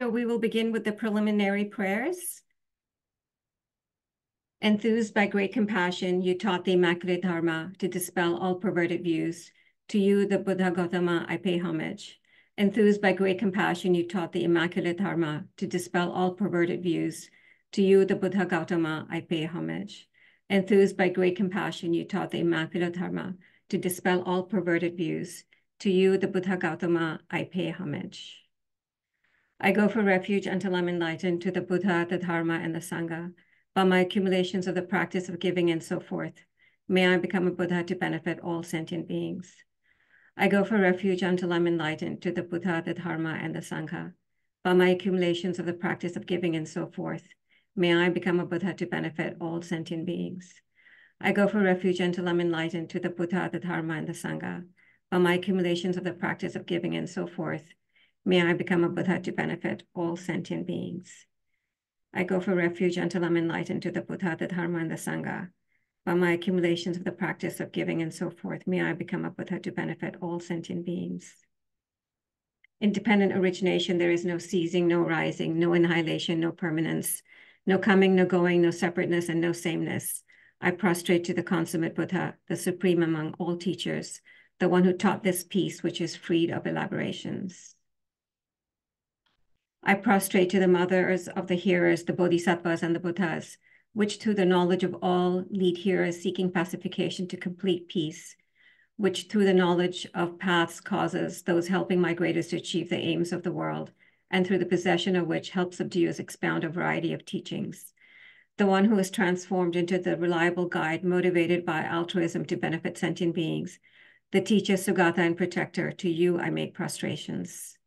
So we will begin with the preliminary prayers. Enthused by great compassion, you taught the Immaculate Dharma to dispel all perverted views. To you, the Buddha Gautama, I pay homage. Enthused by great compassion, you taught the Immaculate Dharma to dispel all perverted views. To you, the Buddha Gautama, I pay homage. Enthused by great compassion, you taught the Immaculate Dharma to dispel all perverted views. To you, the Buddha Gautama, I pay homage. I go for refuge until I'm enlightened to the Buddha, the Dharma, and the Sangha by my accumulations of the practice of giving and so forth. May I become a Buddha to benefit all sentient beings. I go for refuge until I'm enlightened to the Buddha, the Dharma, and the Sangha. By my accumulations of the practice of giving and so forth, may I become a Buddha to benefit all sentient beings. I go for refuge until I'm enlightened to the Buddha, the Dharma, and the Sangha. By my accumulations of the practice of giving and so forth, may I become a Buddha to benefit all sentient beings. I go for refuge until I'm enlightened to the Buddha, the Dharma, and the Sangha. By my accumulations of the practice of giving and so forth, may I become a Buddha to benefit all sentient beings. Independent origination, there is no ceasing, no rising, no annihilation, no permanence, no coming, no going, no separateness, and no sameness. I prostrate to the consummate Buddha, the supreme among all teachers, the one who taught this peace, which is freed of elaborations. I prostrate to the mothers of the hearers, the bodhisattvas and the buddhas, which through the knowledge of all lead hearers seeking pacification to complete peace, which through the knowledge of paths causes those helping migrators to achieve the aims of the world, and through the possession of which helps help subduers expound a variety of teachings. The one who is transformed into the reliable guide motivated by altruism to benefit sentient beings, the teacher, Sugata, and protector, to you I make prostrations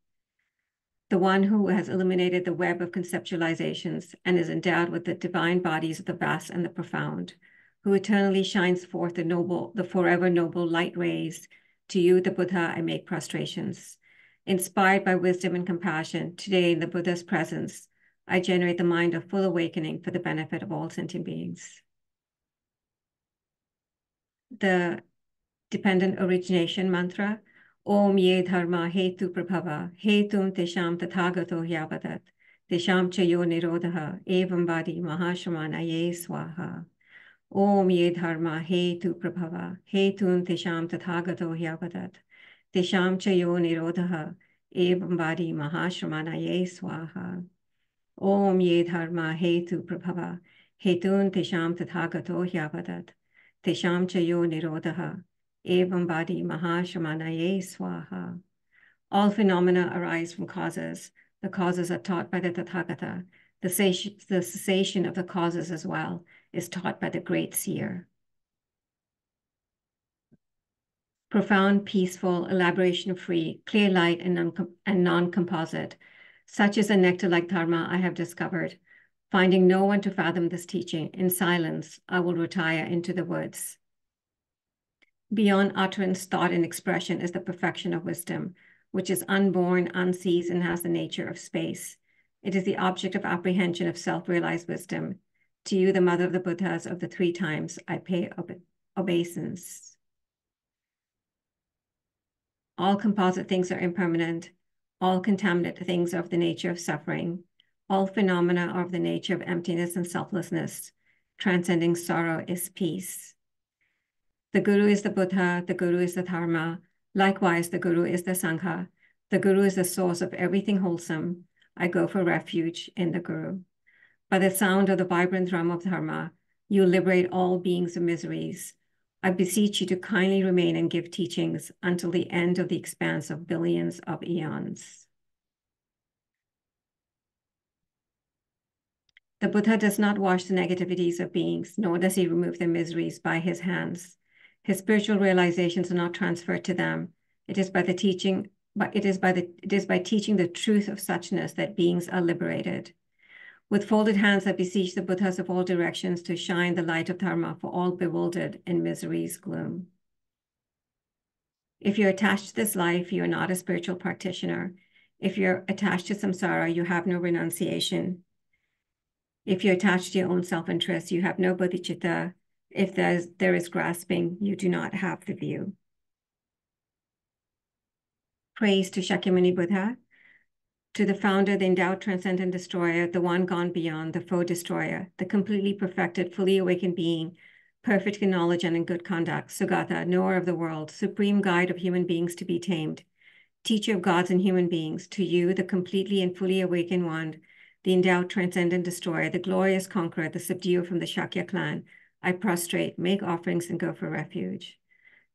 the one who has eliminated the web of conceptualizations and is endowed with the divine bodies of the vast and the profound, who eternally shines forth the noble, the forever noble light rays. To you, the Buddha, I make prostrations. Inspired by wisdom and compassion, today in the Buddha's presence, I generate the mind of full awakening for the benefit of all sentient beings. The dependent origination mantra Om ye dharma hetu prabhava hetum tesham tathagato hyapatat tesham chayo nirodha evam vadi mahashramanaye swaha. Om ye dharma hetu prabhava hetum tesham tathagato hyapatat tesham chayo nirodha evam vadi mahashramanaye swaha. Om ye dharma hetu prabhava hetun tesham tathagato hyapatat tesham chayo nirodha Evam Badi Mahashamanaye Swaha. All phenomena arise from causes. The causes are taught by the Tathagata. The cessation, the cessation of the causes as well is taught by the great seer. Profound, peaceful, elaboration-free, clear light and non-composite. Such is a nectar-like dharma I have discovered. Finding no one to fathom this teaching, in silence, I will retire into the woods. Beyond utterance, thought, and expression is the perfection of wisdom, which is unborn, unseized, and has the nature of space. It is the object of apprehension of self-realized wisdom. To you, the mother of the Buddhas of the three times, I pay ob obeisance. All composite things are impermanent. All contaminate things are of the nature of suffering. All phenomena are of the nature of emptiness and selflessness. Transcending sorrow is peace. The Guru is the Buddha, the Guru is the Dharma. Likewise, the Guru is the Sangha. The Guru is the source of everything wholesome. I go for refuge in the Guru. By the sound of the vibrant drum of Dharma, you liberate all beings of miseries. I beseech you to kindly remain and give teachings until the end of the expanse of billions of eons. The Buddha does not wash the negativities of beings, nor does he remove their miseries by his hands. His spiritual realizations are not transferred to them. It is by the teaching, but it is by the it is by teaching the truth of suchness that beings are liberated. With folded hands, I beseech the Buddhas of all directions to shine the light of Dharma for all bewildered in misery's gloom. If you're attached to this life, you are not a spiritual practitioner. If you're attached to samsara, you have no renunciation. If you're attached to your own self-interest, you have no bodhicitta, if there's, there is grasping, you do not have the view. Praise to Shakyamuni Buddha. To the founder, the endowed transcendent destroyer, the one gone beyond, the foe destroyer, the completely perfected, fully awakened being, perfect in knowledge and in good conduct, Sugata, knower of the world, supreme guide of human beings to be tamed, teacher of gods and human beings, to you, the completely and fully awakened one, the endowed transcendent destroyer, the glorious conqueror, the subduer from the Shakya clan, I prostrate, make offerings, and go for refuge.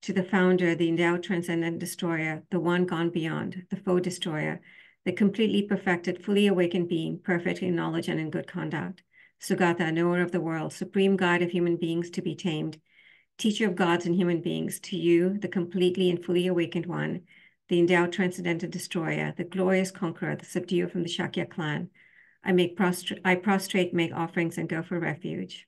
To the founder, the endowed transcendent destroyer, the one gone beyond, the foe destroyer, the completely perfected, fully awakened being, perfect in knowledge and in good conduct. Sugata, knower of the world, supreme guide of human beings to be tamed, teacher of gods and human beings, to you, the completely and fully awakened one, the endowed transcendental destroyer, the glorious conqueror, the subduer from the Shakya clan, I make prostra I prostrate, make offerings, and go for refuge.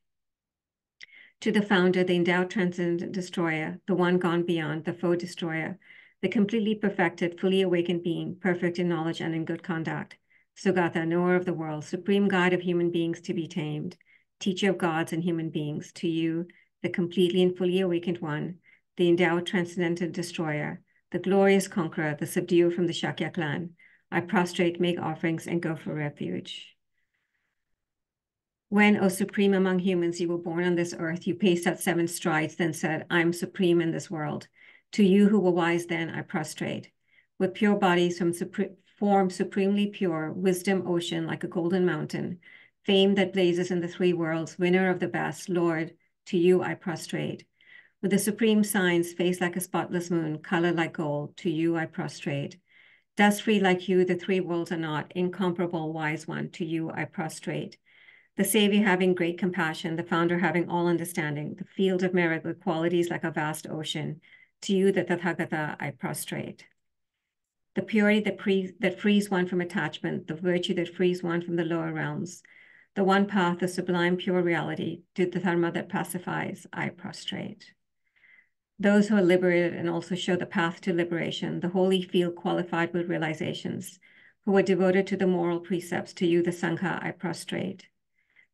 To the founder, the endowed transcendent destroyer, the one gone beyond, the foe destroyer, the completely perfected, fully awakened being, perfect in knowledge and in good conduct. Sugata, knower of the world, supreme guide of human beings to be tamed, teacher of gods and human beings, to you, the completely and fully awakened one, the endowed transcendental destroyer, the glorious conqueror, the subduer from the Shakya clan, I prostrate, make offerings, and go for refuge. When, O supreme among humans, you were born on this earth, you paced out seven strides, then said, I am supreme in this world. To you who were wise then, I prostrate. With pure bodies from supre form supremely pure, wisdom ocean like a golden mountain, fame that blazes in the three worlds, winner of the best, Lord, to you I prostrate. With the supreme signs, face like a spotless moon, color like gold, to you I prostrate. Dust free like you, the three worlds are not, incomparable wise one, to you I prostrate. The Savior having great compassion, the founder having all understanding, the field of merit with qualities like a vast ocean, to you, the Tathagata, I prostrate. The purity that, pre- that frees one from attachment, the virtue that frees one from the lower realms, the one path, the sublime pure reality, to the Dharma that pacifies, I prostrate. Those who are liberated and also show the path to liberation, the holy field qualified with realizations, who are devoted to the moral precepts, to you, the Sangha, I prostrate.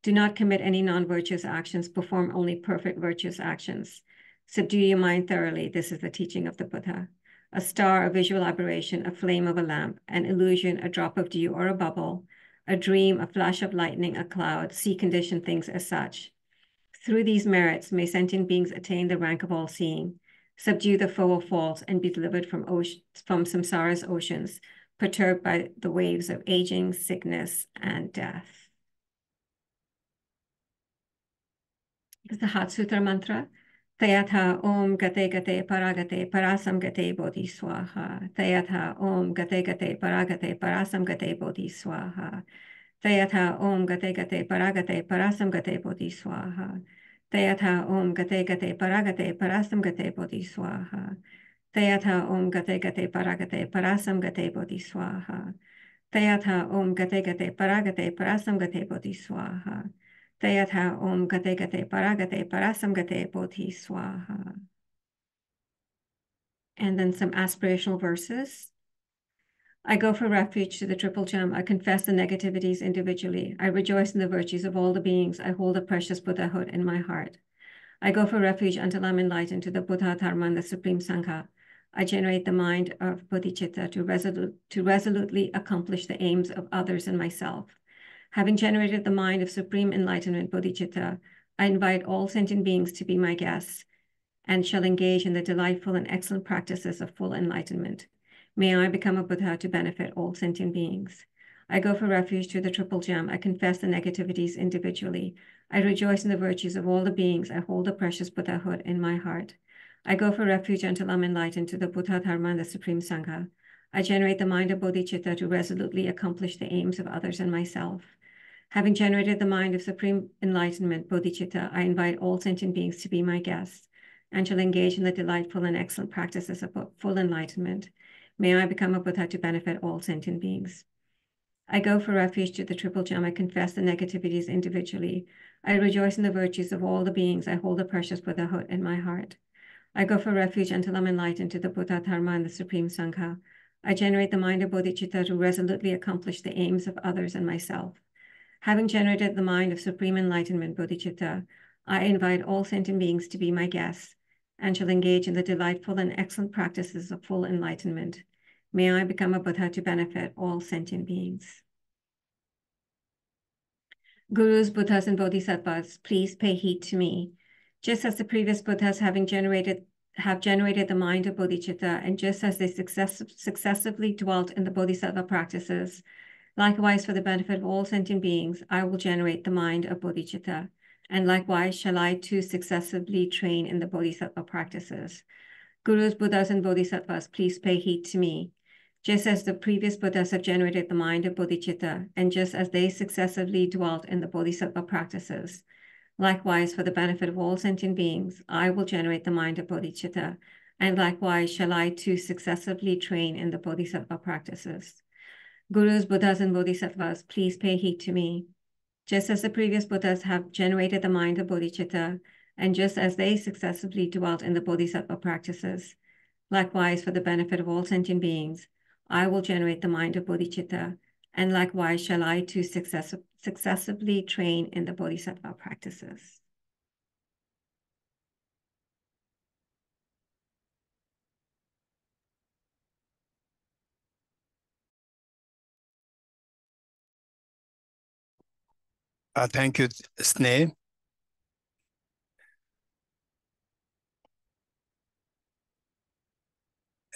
Do not commit any non virtuous actions, perform only perfect virtuous actions. Subdue your mind thoroughly. This is the teaching of the Buddha. A star, a visual aberration, a flame of a lamp, an illusion, a drop of dew or a bubble, a dream, a flash of lightning, a cloud, see condition things as such. Through these merits, may sentient beings attain the rank of all seeing, subdue the foe of faults, and be delivered from, from samsara's oceans, perturbed by the waves of aging, sickness, and death. This is the Heart Sutra mantra. Tayatha Om Gate Gate Paragate Parasam Gate Bodhi Swaha. Tayatha Om Gate Gate Paragate Parasam Gate Bodhi Swaha. Tayatha Om Gate Gate Paragate Parasam Gate Bodhi Swaha. Tayatha Om Gate Gate Paragate Parasam Gate Bodhi Swaha. Tayatha Om Gate Gate Paragate Parasam Gate Bodhi Swaha. Tayatha Om Gate Gate Paragate Parasam Gate Bodhi Swaha. Tayatha Om Gate Gate Parasam Gate Bodhi Swaha. And then some aspirational verses. I go for refuge to the triple gem. I confess the negativities individually. I rejoice in the virtues of all the beings. I hold the precious Buddhahood in my heart. I go for refuge until I'm enlightened to the Buddha Dharma and the Supreme Sangha. I generate the mind of bodhicitta to, resolute, to resolutely accomplish the aims of others and myself. Having generated the mind of supreme enlightenment, bodhicitta, I invite all sentient beings to be my guests and shall engage in the delightful and excellent practices of full enlightenment. May I become a Buddha to benefit all sentient beings. I go for refuge to the triple gem. I confess the negativities individually. I rejoice in the virtues of all the beings. I hold the precious Buddhahood in my heart. I go for refuge until I'm enlightened to the Buddha Dharma and the Supreme Sangha. I generate the mind of bodhicitta to resolutely accomplish the aims of others and myself. Having generated the mind of supreme enlightenment, bodhicitta, I invite all sentient beings to be my guests and shall engage in the delightful and excellent practices of full enlightenment. May I become a Buddha to benefit all sentient beings. I go for refuge to the triple gem. I confess the negativities individually. I rejoice in the virtues of all the beings. I hold the precious Buddhahood in my heart. I go for refuge until I'm enlightened to the Buddha Dharma and the Supreme Sangha. I generate the mind of bodhicitta to resolutely accomplish the aims of others and myself. Having generated the mind of supreme enlightenment, bodhicitta, I invite all sentient beings to be my guests and shall engage in the delightful and excellent practices of full enlightenment. May I become a Buddha to benefit all sentient beings. Gurus, Buddhas, and Bodhisattvas, please pay heed to me. Just as the previous Buddhas having generated have generated the mind of bodhicitta, and just as they success successively dwelt in the bodhisattva practices, likewise for the benefit of all sentient beings, I will generate the mind of bodhicitta, and likewise shall I too successively train in the bodhisattva practices. Gurus, Buddhas, and Bodhisattvas, please pay heed to me. Just as the previous Buddhas have generated the mind of bodhicitta, and just as they successively dwelt in the bodhisattva practices, likewise for the benefit of all sentient beings, I will generate the mind of bodhicitta, and likewise shall I too successively train in the bodhisattva practices. Gurus, Buddhas, and Bodhisattvas, please pay heed to me. Just as the previous Buddhas have generated the mind of bodhicitta, and just as they successively dwelt in the bodhisattva practices, likewise for the benefit of all sentient beings, I will generate the mind of bodhicitta, and likewise shall I too success successively train in the bodhisattva practices. Uh, thank you, Sneh.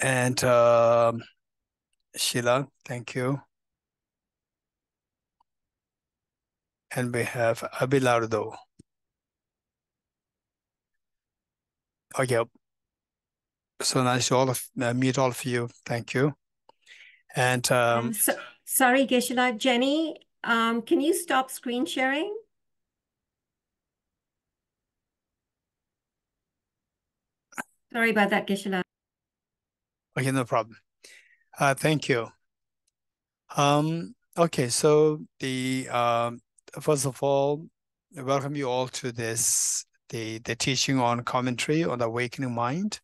And uh, Sheila, thank you. And we have Abelardo. Okay. So nice to all of uh, meet all of you. Thank you. And um, so, sorry, Geshe-la. Jenny, um, can you stop screen sharing? Sorry about that, Geshe-la. Okay, no problem. Uh, thank you. Um, okay, so the um, first of all, I welcome you all to this the the teaching on commentary on the awakening mind,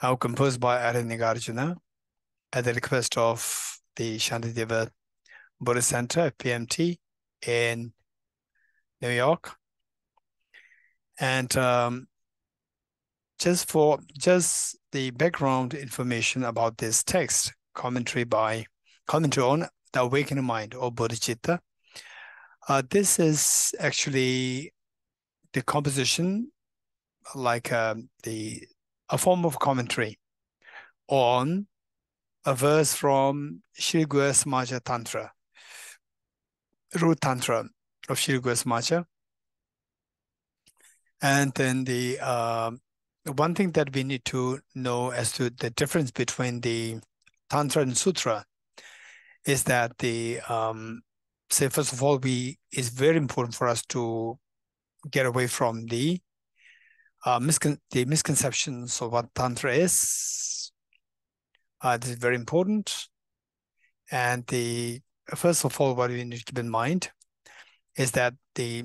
uh, composed by Arya Nagarjuna at the request of the Shantideva Buddhist Center at PMT in New York. And um, just for just the background information about this text, commentary by commentary on the awakening mind or bodhicitta. Uh, this is actually the composition, like uh, the a form of commentary on a verse from Sri Guhya Samaja Tantra, root Tantra of Sri Guhya And then the uh, one thing that we need to know as to the difference between the Tantra and Sutra is that the um, say first of all, we it's very important for us to get away from the uh, miscon- the misconceptions of what tantra is. Uh, this is very important, and the first of all, what we need to keep in mind is that the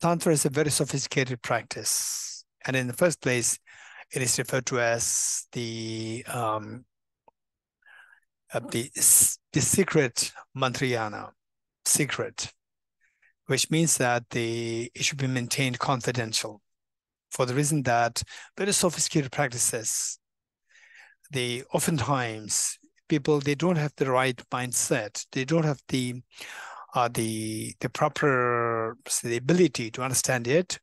tantra is a very sophisticated practice, and in the first place, it is referred to as the um, uh, the the secret mantrayana secret, which means that the it should be maintained confidential for the reason that very sophisticated practices, they oftentimes people they don't have the right mindset, they don't have the uh, the the proper the ability to understand it,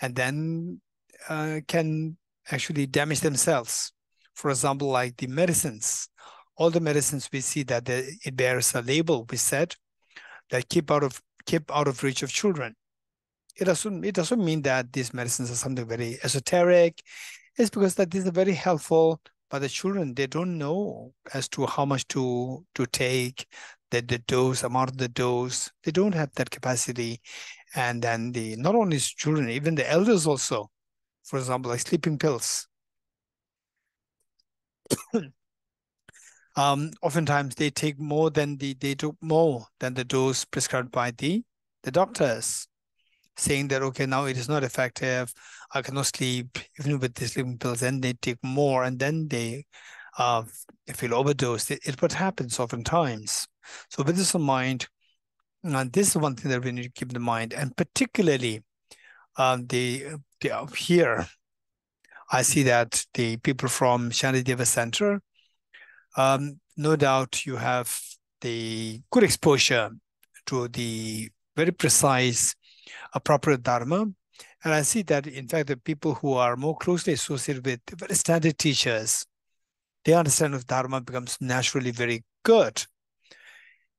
and then uh, can actually damage themselves. For example, like the medicines, all the medicines we see that it bears a label. We said that keep out of keep out of reach of children. It doesn't it doesn't mean that these medicines are something very esoteric. It's because that these are very helpful, but the children they don't know as to how much to to take, the, the dose, amount of the dose. They don't have that capacity. And then the not only children, even the elders also, for example, like sleeping pills. um, oftentimes they take more than the they took more than the dose prescribed by the the doctors, saying that okay now it is not effective. I cannot sleep even with the sleeping pills. Then they take more, and then they uh, feel overdosed. It, it what happens oftentimes. So with this in mind, uh, this is one thing that we need to keep in mind, and particularly um, the, the here, I see that the people from Shantideva Center um, no doubt you have the good exposure to the very precise, appropriate dharma. And I see that, in fact, the people who are more closely associated with very standard teachers, their understanding of dharma becomes naturally very good.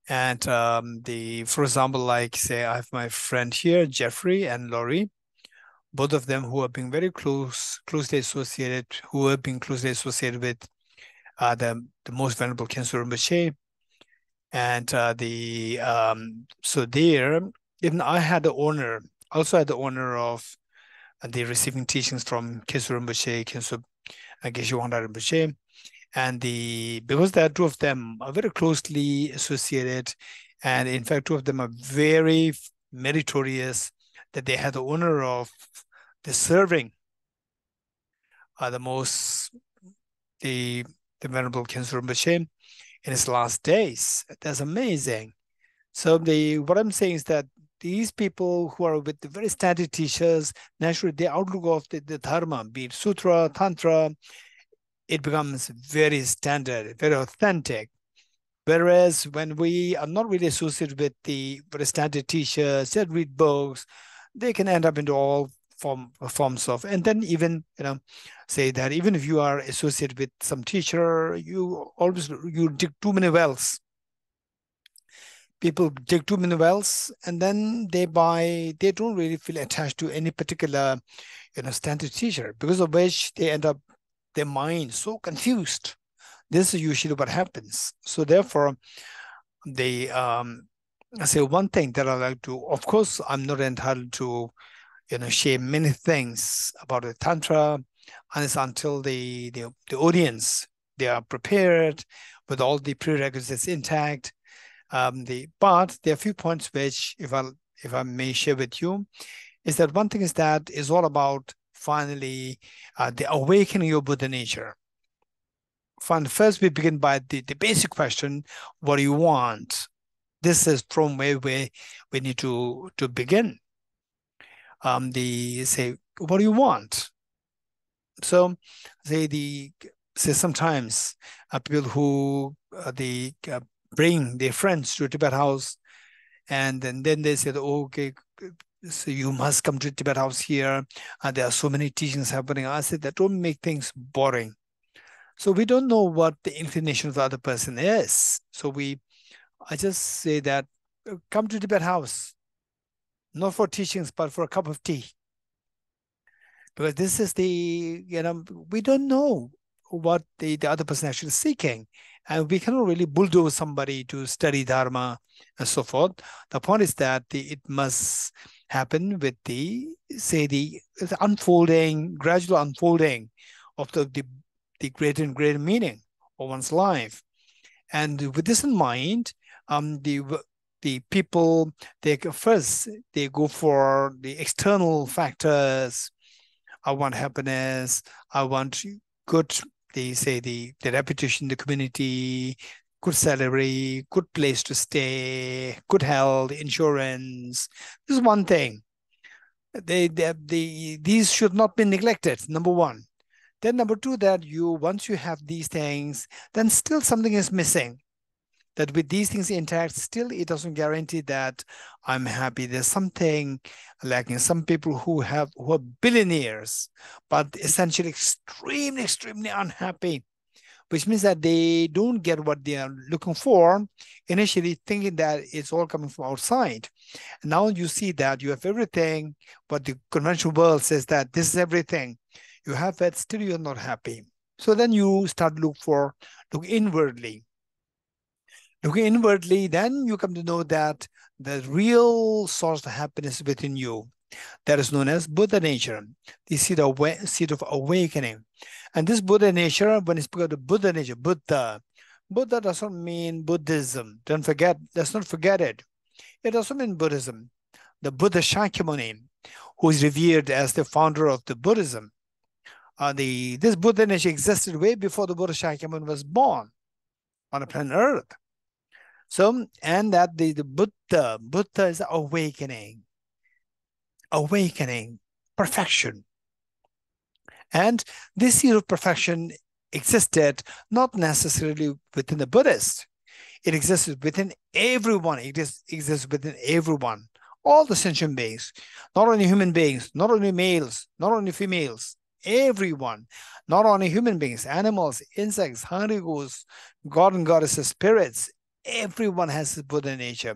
And um, the, for example, like say, I have my friend here, Jeffrey and Laurie, both of them who have been very close, closely associated, who have been closely associated with uh, the, the most venerable Kyabje Rinpoche. And uh, the um, so there, even I had the honor, also had the honor of uh, the receiving teachings from Kyabje Rinpoche, Kyabje uh, Geshe Wangda Rinpoche. And the because there are two of them are very closely associated, and in fact, two of them are very meritorious that they had the honor of the serving uh, the most the the Venerable Kyabje Rinpoche in his last days. That's amazing. So the what I'm saying is that these people who are with the very standard teachers, naturally the outlook of the, the dharma, be it sutra, tantra, it becomes very standard, very authentic. Whereas when we are not really associated with the very standard teachers that read books, they can end up into all form forms of and then even you know say that even if you are associated with some teacher you always you dig too many wells people dig too many wells and then they buy they don't really feel attached to any particular you know standard teacher because of which they end up their mind so confused this is usually what happens so therefore they um I say one thing that I like to, of course, I'm not entitled to, you know, share many things about the tantra, and it's until the the, the audience they are prepared with all the prerequisites intact. Um, the but there are a few points which, if I if I may share with you, is that one thing is that is all about finally uh, the awakening of Buddha nature. First, we begin by the, the basic question: What do you want? this is from where we, we need to, to begin. Um, the say, what do you want? So say the say sometimes uh, people who uh, they uh, bring their friends to Tibet House, and, and then they said, okay, so you must come to Tibet House here. And there are so many teachings happening. I said that don't make things boring. So we don't know what the inclination of the other person is. So we I just say that uh, come to Tibet House, not for teachings, but for a cup of tea. Because this is the, you know, we don't know what the, the other person actually seeking. And we cannot really bulldoze somebody to study Dharma and so forth. The point is that the, it must happen with the, say, the, the unfolding, gradual unfolding of the, the, the greater and greater meaning of one's life. And with this in mind, um, the the people they first they go for the external factors. I want happiness. I want good. They say the the reputation, the community, good salary, good place to stay, good health, insurance. This is one thing. They, they, they, these should not be neglected. Number one. Then number two, that you once you have these things, then still something is missing that with these things intact, still it doesn't guarantee that I'm happy. There's something lacking. Some people who have who are billionaires, but essentially extremely, extremely unhappy, which means that they don't get what they are looking for, initially thinking that it's all coming from outside. Now you see that you have everything, but the conventional world says that this is everything. You have it, still you're not happy. So then you start look for look inwardly Looking inwardly, then you come to know that the real source of happiness within you. That is known as Buddha nature, the seed of, seed of awakening. And this Buddha nature, when it's called the Buddha nature, Buddha, Buddha doesn't mean Buddhism. Don't forget, let's not forget it. It doesn't mean Buddhism. The Buddha Shakyamuni, who is revered as the founder of the Buddhism, uh, the this Buddha nature existed way before the Buddha Shakyamuni was born on the planet Earth. So, and that the, the Buddha, Buddha is awakening, awakening, perfection. And this seed of perfection existed not necessarily within the Buddhist. It exists within everyone. It is, exists within everyone. All the sentient beings, not only human beings, not only males, not only females, everyone, not only human beings, animals, insects, ghosts, god and goddesses, spirits, everyone has the Buddha nature.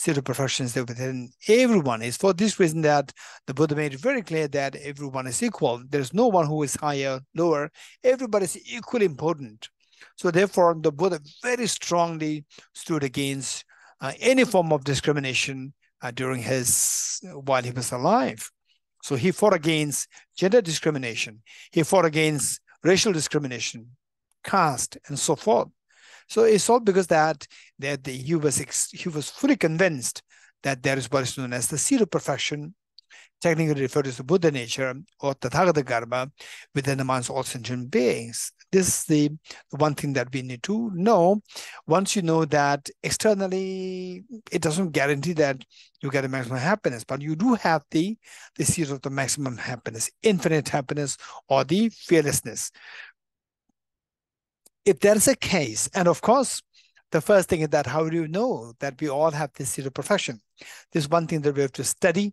Zero perfections within everyone. It's for this reason that the Buddha made it very clear that everyone is equal. There's no one who is higher, lower. Everybody is equally important. So therefore, the Buddha very strongly stood against uh, any form of discrimination uh, during his while he was alive. So he fought against gender discrimination. He fought against racial discrimination, caste, and so forth. So it's all because that that the, he was he was fully convinced that there is what is known as the of perfection, technically referred to as the Buddha nature or Tathagatagarbha within of all sentient beings. This is the one thing that we need to know. Once you know that externally, it doesn't guarantee that you get a maximum happiness, but you do have the the seed of the maximum happiness, infinite happiness, or the fearlessness if there's a case, and of course, the first thing is that how do you know that we all have this zero perfection? There's one thing that we have to study.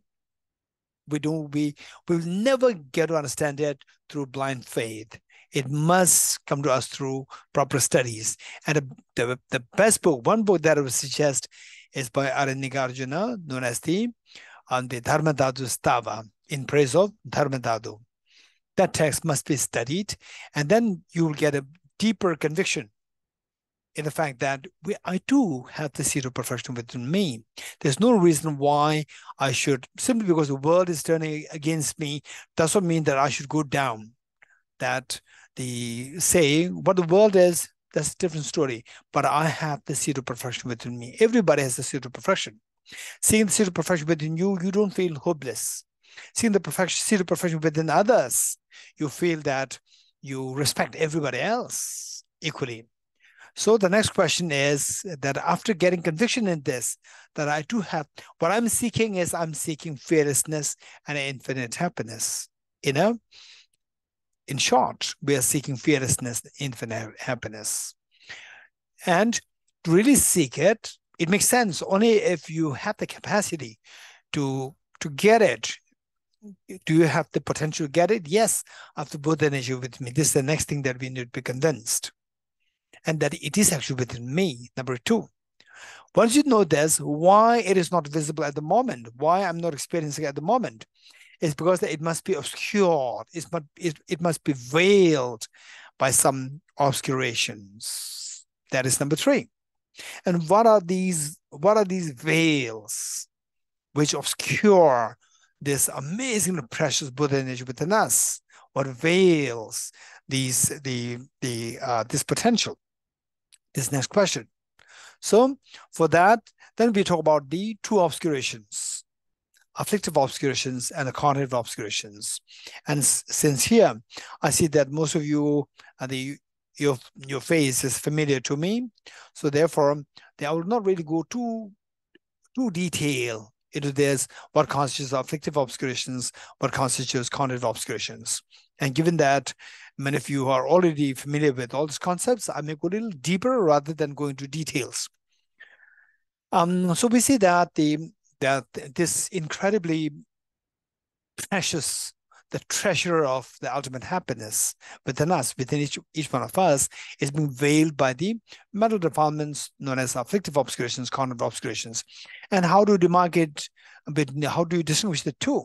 We don't we we will never get to understand it through blind faith. It must come to us through proper studies. And the, the, best book, one book that I would suggest is by Aranyaka known as the on the Dharma Dharmadhatu Stava in praise of Dharma Dharmadhatu. That text must be studied, and then you will get a deeper conviction in the fact that we, I do have the seed of perfection within me. There's no reason why I should, simply because the world is turning against me, doesn't mean that I should go down. That the say what the world is, that's a different story. But I have the seed of perfection within me. Everybody has the seed of perfection. Seeing the seed of perfection within you, you don't feel hopeless. Seeing the perfection, seed of perfection within others, you feel that you respect everybody else equally. So the next question is that after getting conviction in this, that I do have what I'm seeking is I'm seeking fearlessness and infinite happiness. You know, in short, we are seeking fearlessness, infinite happiness. And to really seek it, it makes sense only if you have the capacity to to get it do you have the potential to get it? Yes, after both energy with me. This is the next thing that we need to be convinced. And that it is actually within me. Number two. Once you know this, why it is not visible at the moment, why I'm not experiencing it at the moment, is because it must be obscured. It must, it, it must be veiled by some obscurations. That is number three. And what are these, what are these veils which obscure this amazing precious Buddha energy within us, what veils these the the uh, this potential. This next question. So for that, then we talk about the two obscurations, afflictive obscurations and the cognitive obscurations. And since here, I see that most of you, uh, the your your face is familiar to me, so therefore, I will not really go too too detail into this what constitutes afflictive obscurations, what constitutes cognitive obscurations. And given that many of you are already familiar with all these concepts, I may go a little deeper rather than go into details. Um, so we see that the that this incredibly precious the treasure of the ultimate happiness within us, within each, each one of us, is being veiled by the mental defilements known as afflictive obscurations, cognitive obscurations. And how do you demarcate, between, how do you distinguish the two?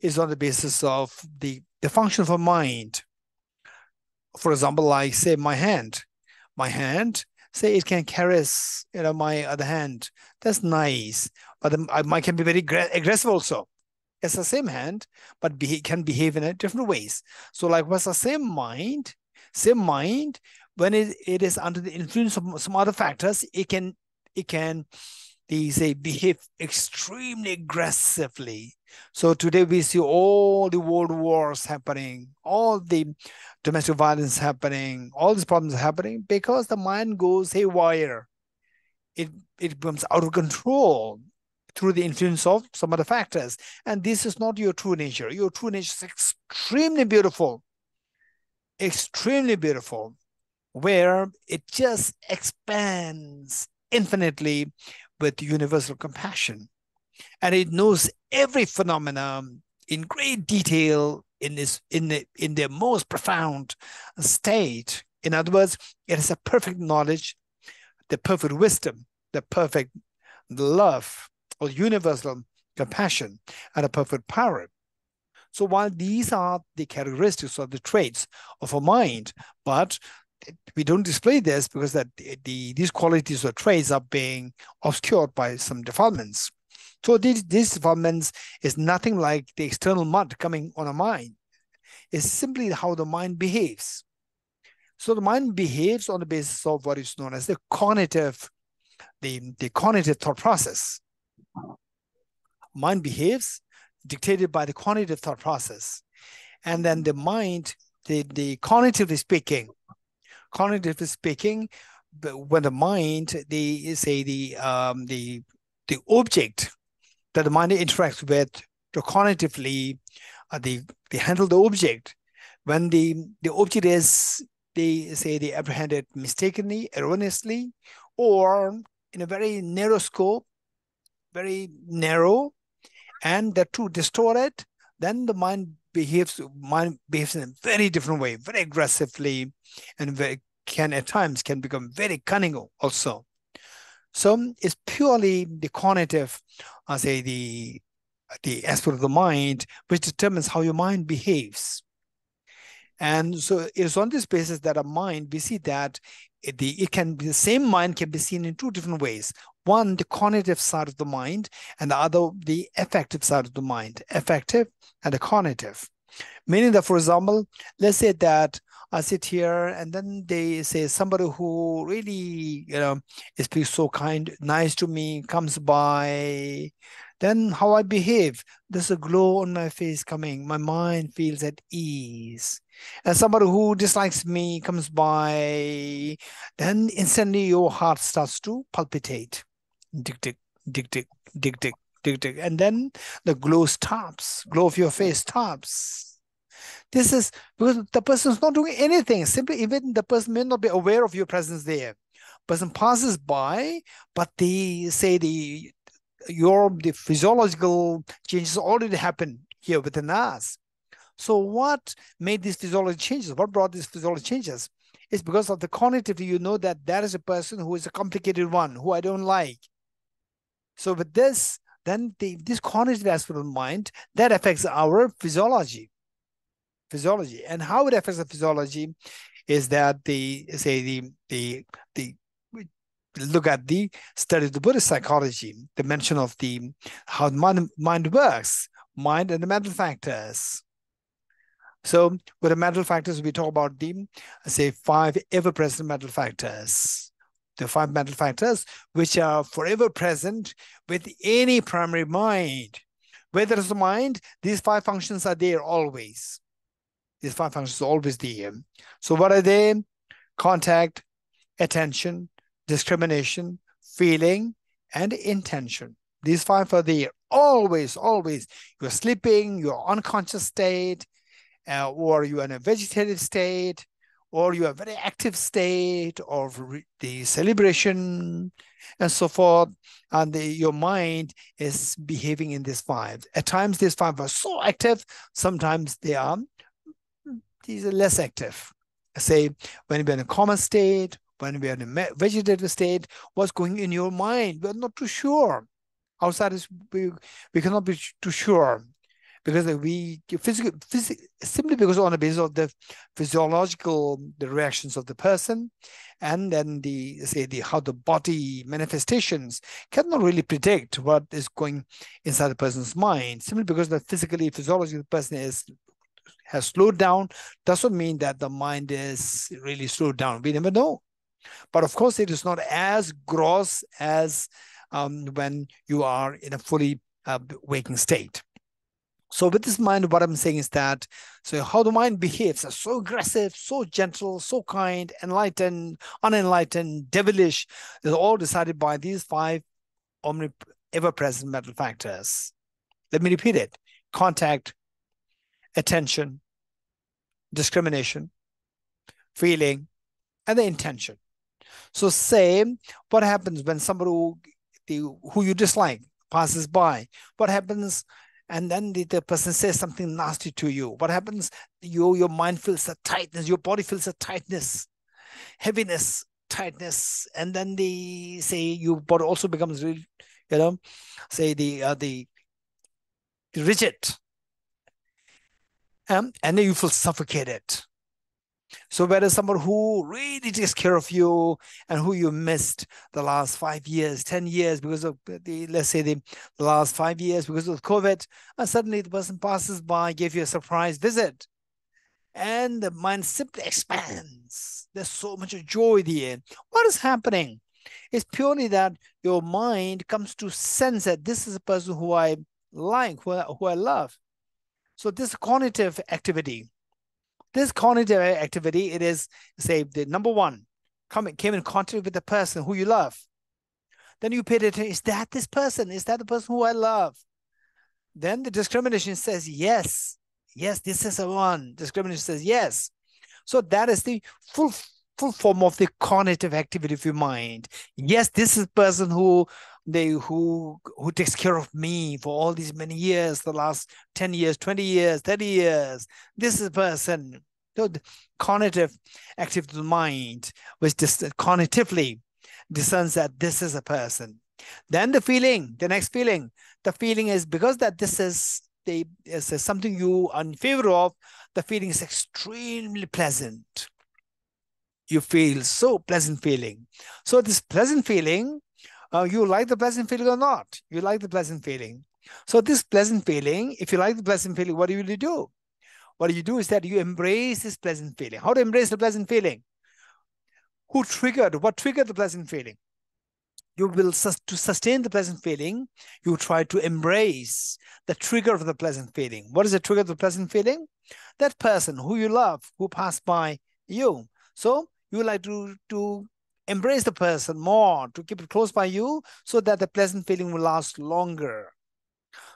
Is on the basis of the, the function of a mind. For example, like say my hand, my hand, say it can caress, you know, my other hand. That's nice, but um, the, my can be very aggressive also it's the same hand, but be, can behave in a different ways. So like what's the same mind, same mind, when it, it is under the influence of some other factors, it can it can they say behave extremely aggressively. So today we see all the world wars happening, all the domestic violence happening, all these problems happening because the mind goes haywire. It it becomes out of control through the influence of some other factors. And this is not your true nature. Your true nature is extremely beautiful, extremely beautiful. where it just expands infinitely with universal compassion. And it knows every phenomenon in great detail in this in the in their most profound state. In other words, it has a perfect knowledge, the perfect wisdom, the perfect love or universal compassion, and a perfect power. So while these are the characteristics or the traits of a mind, but we don't display this because that the, the, these qualities or traits are being obscured by some defilements. So these, these defilements is nothing like the external mud coming on a mind. It's simply how the mind behaves. So the mind behaves on the basis of what is known as the cognitive, the, the cognitive thought process. Mind behaves dictated by the cognitive thought process. And then the mind, the, the cognitively speaking, cognitively speaking, when the mind, the say the um, the the object that the mind interacts with, to cognitively, uh, the they handle the object. When the the object is they say they apprehended mistakenly, erroneously, or in a very narrow scope, very narrow, and the two distorted, then the mind behaves mind behaves in a very different way, very aggressively, and very, can at times can become very cunning also. So it's purely the cognitive, I say the the aspect of the mind, which determines how your mind behaves. And so it is on this basis that a mind, we see that the, it can be the same mind can be seen in two different ways. One, the cognitive side of the mind, and the other, the affective side of the mind, affective and the cognitive. Meaning that, for example, let's say that I sit here and then they say somebody who really, you know, is being so kind, nice to me, comes by, then how I behave, there's a glow on my face coming. My mind feels at ease. And somebody who dislikes me comes by, then instantly your heart starts to palpitate. Dick, dick, dick, dick, dick, dick, dick, dick. And then the glow stops, glow of your face stops. This is because the person is not doing anything. Simply, even the person may not be aware of your presence there. Person passes by, but they say the your the physiological changes already happened here within us. So what made these physiological changes? What brought these physiological changes? It's because of the cognitive. You know that that is a person who is a complicated one, who I don't like. So with this, then the, this aspect of mind that affects our physiology. Physiology and how it affects the physiology is that the say the the the look at the study of the Buddhist psychology, the mention of the how mind, mind works, mind and the mental factors. So with the mental factors, we talk about the say five ever-present mental factors. The five mental factors which are forever present with any primary mind. Whether it's the mind, these five functions are there always. These five functions are always there. So what are they? Contact, attention, discrimination, feeling, and intention. These five are there always, always. You're sleeping, you're unconscious state, uh, or you're in a vegetative state, or you're very active state of the celebration and so forth. And the, your mind is behaving in these five. At times, these five are so active, sometimes they are these are less active. Say when you're in a common state when we are in a vegetative state, what's going in your mind? We're not too sure. Outside is we, we cannot be too sure because we physically, physically simply because on the basis of the physiological the reactions of the person and then the say the how the body manifestations cannot really predict what is going inside the person's mind. Simply because the physically physiology of the person is has slowed down doesn't mean that the mind is really slowed down. We never know. But of course, it is not as gross as um, when you are in a fully uh, waking state. So with this mind, what I'm saying is that, so how the mind behaves is so aggressive, so gentle, so kind, enlightened, unenlightened, devilish, is all decided by these five ever-present mental factors. Let me repeat it. Contact, attention, discrimination, feeling, and the intention. So say what happens when somebody who, who you dislike passes by? What happens and then the, the, person says something nasty to you? What happens? You, your mind feels a tightness, your body feels a tightness, heaviness, tightness, and then the say your body also becomes you know, say the uh, the, the rigid, um, and then you feel suffocated so whereas someone who really takes care of you and who you missed the last five years, 10 years because of the, let's say the, the last five years because of COVID, and suddenly the person passes by, gave you a surprise visit. And the mind simply expands. There's so much joy there. What is happening? It's purely that your mind comes to sense that this is a person who I like, who I, who I love. So this cognitive activity this cognitive activity, it is say the number one, come came in contact with the person who you love. Then you pay attention, is that this person? Is that the person who I love? Then the discrimination says yes. Yes, this is the one. Discrimination says yes. So that is the full full form of the cognitive activity of your mind. Yes, this is person who they who who takes care of me for all these many years, the last 10 years, 20 years, 30 years. This is a person. So the cognitive activity of the mind, which dis- cognitively discerns that this is a person. Then the feeling, the next feeling, the feeling is because that this is the is something you are in favor of, the feeling is extremely pleasant. You feel so pleasant feeling. So this pleasant feeling uh, you like the pleasant feeling or not. You like the pleasant feeling. So this pleasant feeling, if you like the pleasant feeling, what do you do? What you do is that you embrace this pleasant feeling. How to embrace the pleasant feeling? Who triggered? What triggered the pleasant feeling? You will to sustain the pleasant feeling. You try to embrace the trigger of the pleasant feeling. What is the trigger of the pleasant feeling? That person who you love, who passed by you. So you like to to embrace the person more, to keep it close by you so that the pleasant feeling will last longer.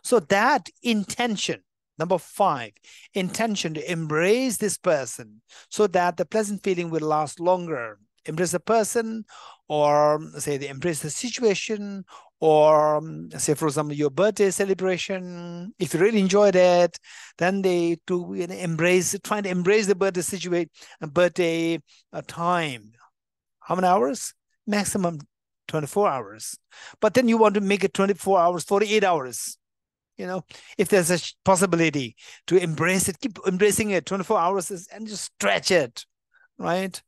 So that intention, number five, intention to embrace this person so that the pleasant feeling will last longer. Embrace the person or say they embrace the situation or say for example your birthday celebration if you really enjoyed it then they to you know, embrace trying to embrace the birthday situation birthday uh, time how many hours? Maximum 24 hours. But then you want to make it 24 hours, 48 hours. You know, if there's a possibility to embrace it, keep embracing it 24 hours and just stretch it, right?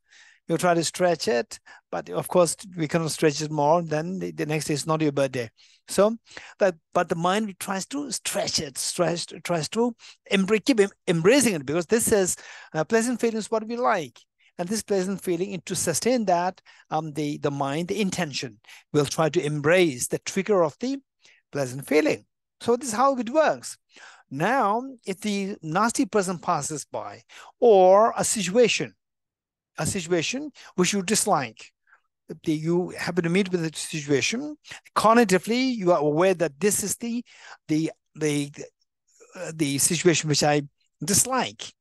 You try to stretch it, but of course we cannot stretch it more. Then the, the next day is not your birthday. So that, but the mind tries to stretch it, stretch, tries to embrace, keep embracing it because this is uh, pleasant feelings what we like and this pleasant feeling and to sustain that um, the the mind the intention will try to embrace the trigger of the pleasant feeling. So this is how it works. Now if the nasty person passes by or a situation a situation which you dislike you happen to meet with a situation cognitively you are aware that this is the the the uh, the situation which i dislike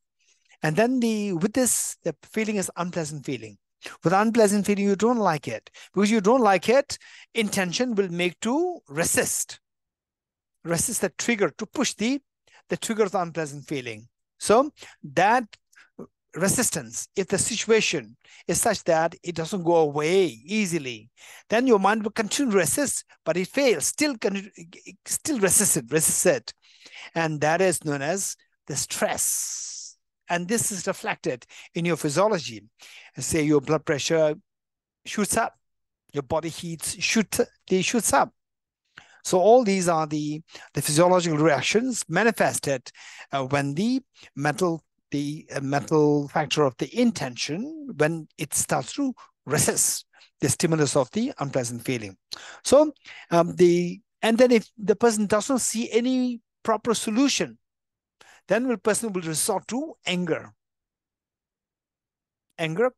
and then the with this, the feeling is unpleasant feeling. With unpleasant feeling, you don't like it. Because you don't like it, intention will make to resist. Resist the trigger to push the the trigger of the unpleasant feeling. So that resistance, if the situation is such that it doesn't go away easily, then your mind will continue to resist, but it fails, still still resist it, resist it. And that is known as the stress and this is reflected in your physiology. Say your blood pressure shoots up, your body heats shoot they shoots up. So all these are the, the physiological reactions manifested uh, when the mental the uh, mental factor of the intention when it starts to resist the stimulus of the unpleasant feeling. So um, the and then if the person does not see any proper solution then the person will resort to anger. Anger.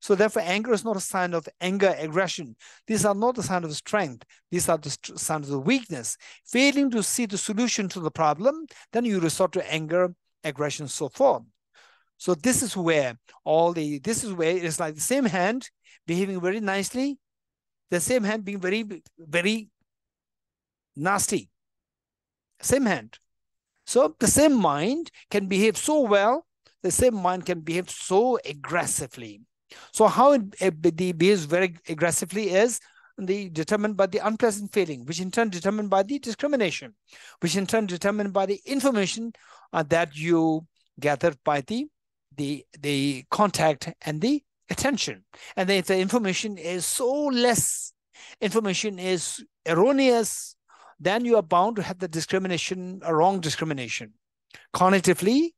So therefore, anger is not a sign of anger, aggression. These are not the sign of strength. These are the signs of weakness. Failing to see the solution to the problem, then you resort to anger, aggression, so forth. So this is where all the this is where it's like the same hand behaving very nicely, the same hand being very very nasty. Same hand. So the same mind can behave so well, the same mind can behave so aggressively. So how it, behaves very aggressively is the determined by the unpleasant feeling, which in turn determined by the discrimination, which in turn determined by the information uh, that you gathered by the the the contact and the attention. And if the information is so less, information is erroneous, then you are bound to have the discrimination, a wrong discrimination. Cognitively,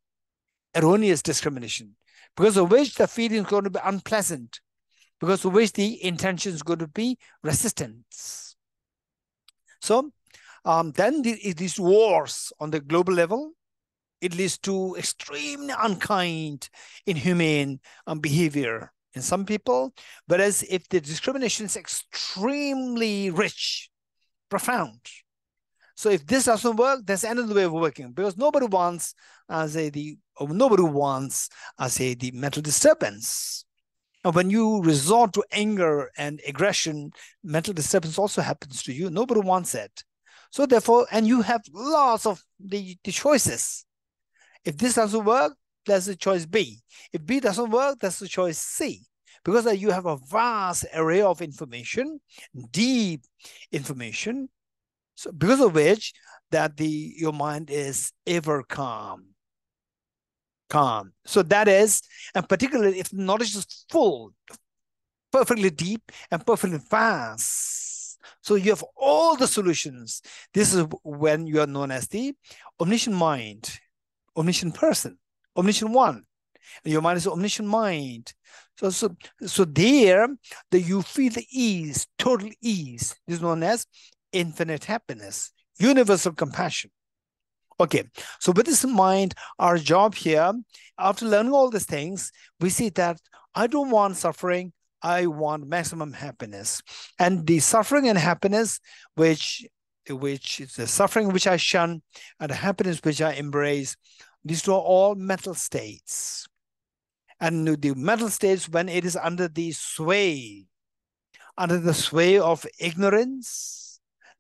erroneous discrimination, because of which the feeling is going to be unpleasant, because of which the intention is going to be resistance. So um, then the, these wars on the global level, it leads to extremely unkind, inhumane um, behavior in some people. Whereas if the discrimination is extremely rich, profound, so if this doesn't work, there's another way of working because nobody wants, uh, say the nobody wants, uh, say the mental disturbance. And when you resort to anger and aggression, mental disturbance also happens to you. Nobody wants it. So therefore, and you have lots of the, the choices. If this doesn't work, that's the choice B. If B doesn't work, that's the choice C. Because you have a vast array of information, deep information, so because of which that the your mind is ever calm. Calm. So that is, and particularly if knowledge is full, perfectly deep and perfectly vast. So you have all the solutions. This is when you are known as the omniscient mind, omniscient person, omniscient one. And your mind is omniscient mind. So, so, so there, that you feel the ease, total ease. This is known as infinite happiness, universal compassion. Okay, so with this in mind, our job here, after learning all these things, we see that I don't want suffering, I want maximum happiness. And the suffering and happiness, which which is the suffering which I shun and the happiness which I embrace, these are all mental states. And the mental states, when it is under the sway, under the sway of ignorance,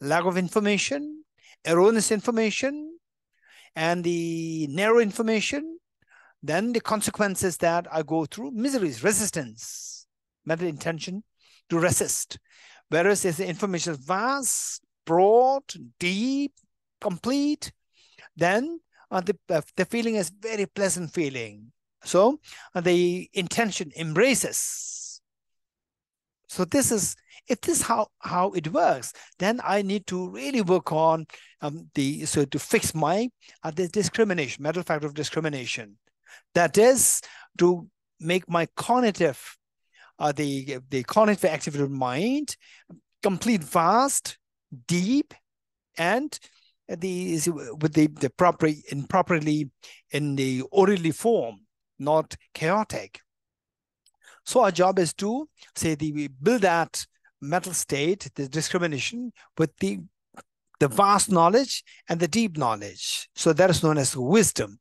lack of information, erroneous information, and the narrow information, then the consequences that I go through miseries, resistance, mental intention to resist. Whereas if the information is vast, broad, deep, complete, then uh, the, uh, the feeling is very pleasant feeling. So uh, the intention embraces. So this is if this how how it works, then I need to really work on um, the so to fix my uh, the discrimination, mental factor of discrimination. That is to make my cognitive, uh, the the cognitive activity of mind complete, vast, deep, and the with the the proper in properly in the orderly form, not chaotic. So our job is to say the we build that mental state, the discrimination, with the the vast knowledge and the deep knowledge. So that is known as wisdom.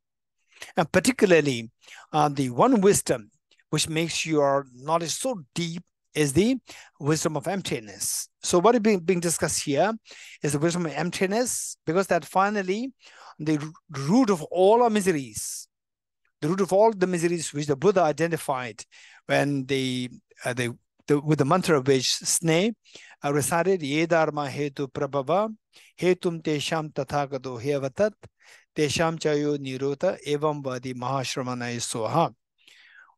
And particularly uh, the one wisdom which makes your knowledge so deep is the wisdom of emptiness. So what is being, being discussed here is the wisdom of emptiness, because that finally the root of all our miseries, the root of all the miseries which the Buddha identified when they uh, they the, with the mantra of which Sneh uh, recited Ye Dharma Hetu Prabhava Hetum Tesham Tathagato Hevatat Tesham Chayo Nirota Evam Vadi Mahashramanaya Soha.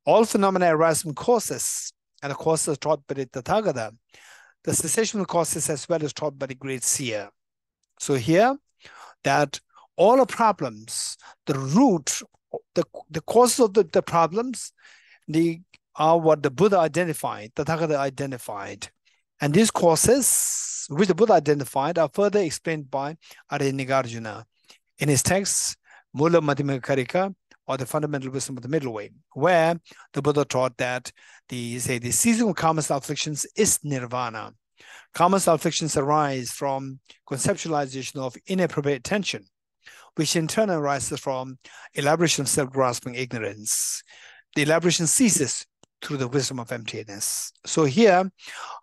All phenomena arise from causes, and the causes taught by the Tathagata. The cessational causes as well as taught by the great seer. So here, that all the problems, the root, the, the causes of the, the problems, the are what the Buddha identified, Tathagata identified. And these causes, which the Buddha identified, are further explained by Aryanagarjuna in his text, Mula Madhyamaka Karika, or the fundamental wisdom of the middle way, where the Buddha taught that the say the of karma's afflictions is nirvana. Karma's afflictions arise from conceptualization of inappropriate attention, which in turn arises from elaboration of self-grasping ignorance. The elaboration ceases through the wisdom of emptiness. So here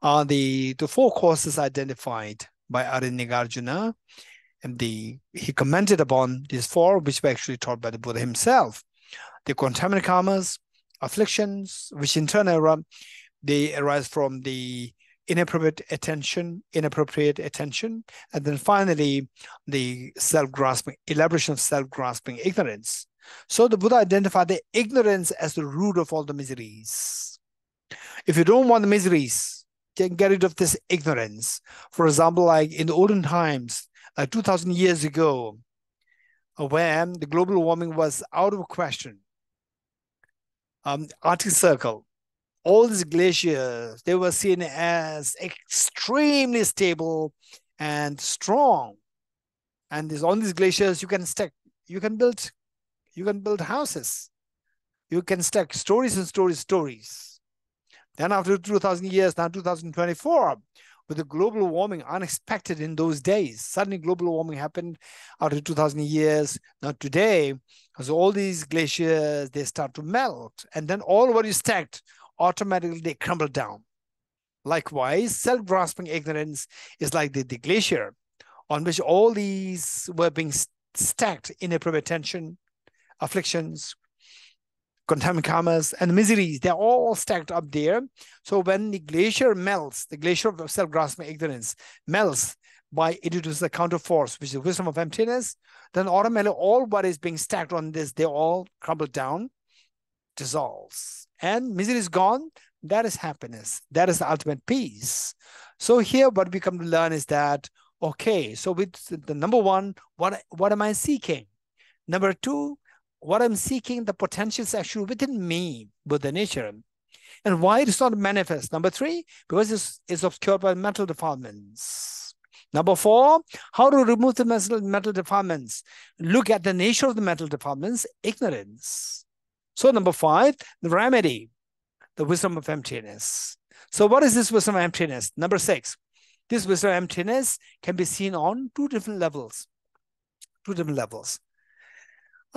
are the, the four causes identified by Aryanagarjuna. And the he commented upon these four, which were actually taught by the Buddha himself. The contaminant karmas, afflictions, which in turn are, they arise from the inappropriate attention, inappropriate attention, and then finally the self-grasping, elaboration of self-grasping ignorance. So the Buddha identified the ignorance as the root of all the miseries. If you don't want the miseries, then get rid of this ignorance. For example, like in the olden times, like 2000 years ago, when the global warming was out of question, um, Arctic Circle, all these glaciers, they were seen as extremely stable and strong. And there's on these glaciers, you can stack, you can build, you can build houses. You can stack stories and stories, stories. Then after 2000 years, now 2024, with the global warming unexpected in those days. Suddenly global warming happened after 2000 years. Now today, as all these glaciers, they start to melt. And then all what is stacked, automatically they crumble down. Likewise, self-grasping ignorance is like the, the glacier on which all these were being stacked in a inappropriate attention, afflictions, contaminant karmas, and miseries. They're all stacked up there. So when the glacier melts, the glacier of self-grasping ignorance melts by introduces a counter force, which is wisdom of emptiness, then automatically all what is being stacked on this, they all crumble down, dissolves and misery is gone, that is happiness. That is the ultimate peace. So here what we come to learn is that, okay, so with the number one, what, what am I seeking? Number two, what I'm seeking, the potential is actually within me, with the nature. And why it is not manifest? Number three, because it's, it's obscured by mental defilements. Number four, how to remove the mental, mental defilements. Look at the nature of the mental defilements, ignorance. So number five, the remedy, the wisdom of emptiness. So what is this wisdom of emptiness? Number six, this wisdom of emptiness can be seen on two different levels. Two different levels.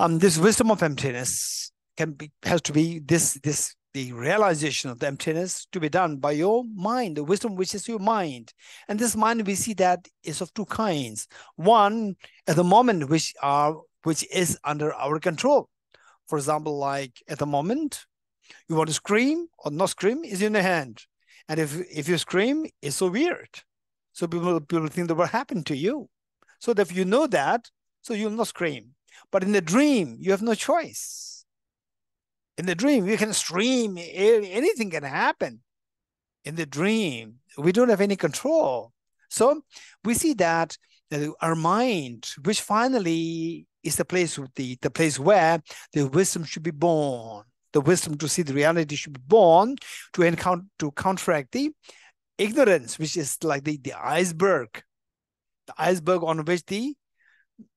Um, this wisdom of emptiness can be has to be this this the realization of the emptiness to be done by your mind, the wisdom which is your mind. And this mind we see that is of two kinds. One at the moment which are which is under our control. For example, like at the moment, you want to scream or not scream is in the hand. And if if you scream, it's so weird. So people people think that what happened to you. So that if you know that, so you'll not scream. But in the dream, you have no choice. In the dream, you can scream, anything can happen. In the dream, we don't have any control. So we see that uh, our mind, which finally is the place the, the place where the wisdom should be born. The wisdom to see the reality should be born to encounter to counteract the ignorance, which is like the, the iceberg, the iceberg on which the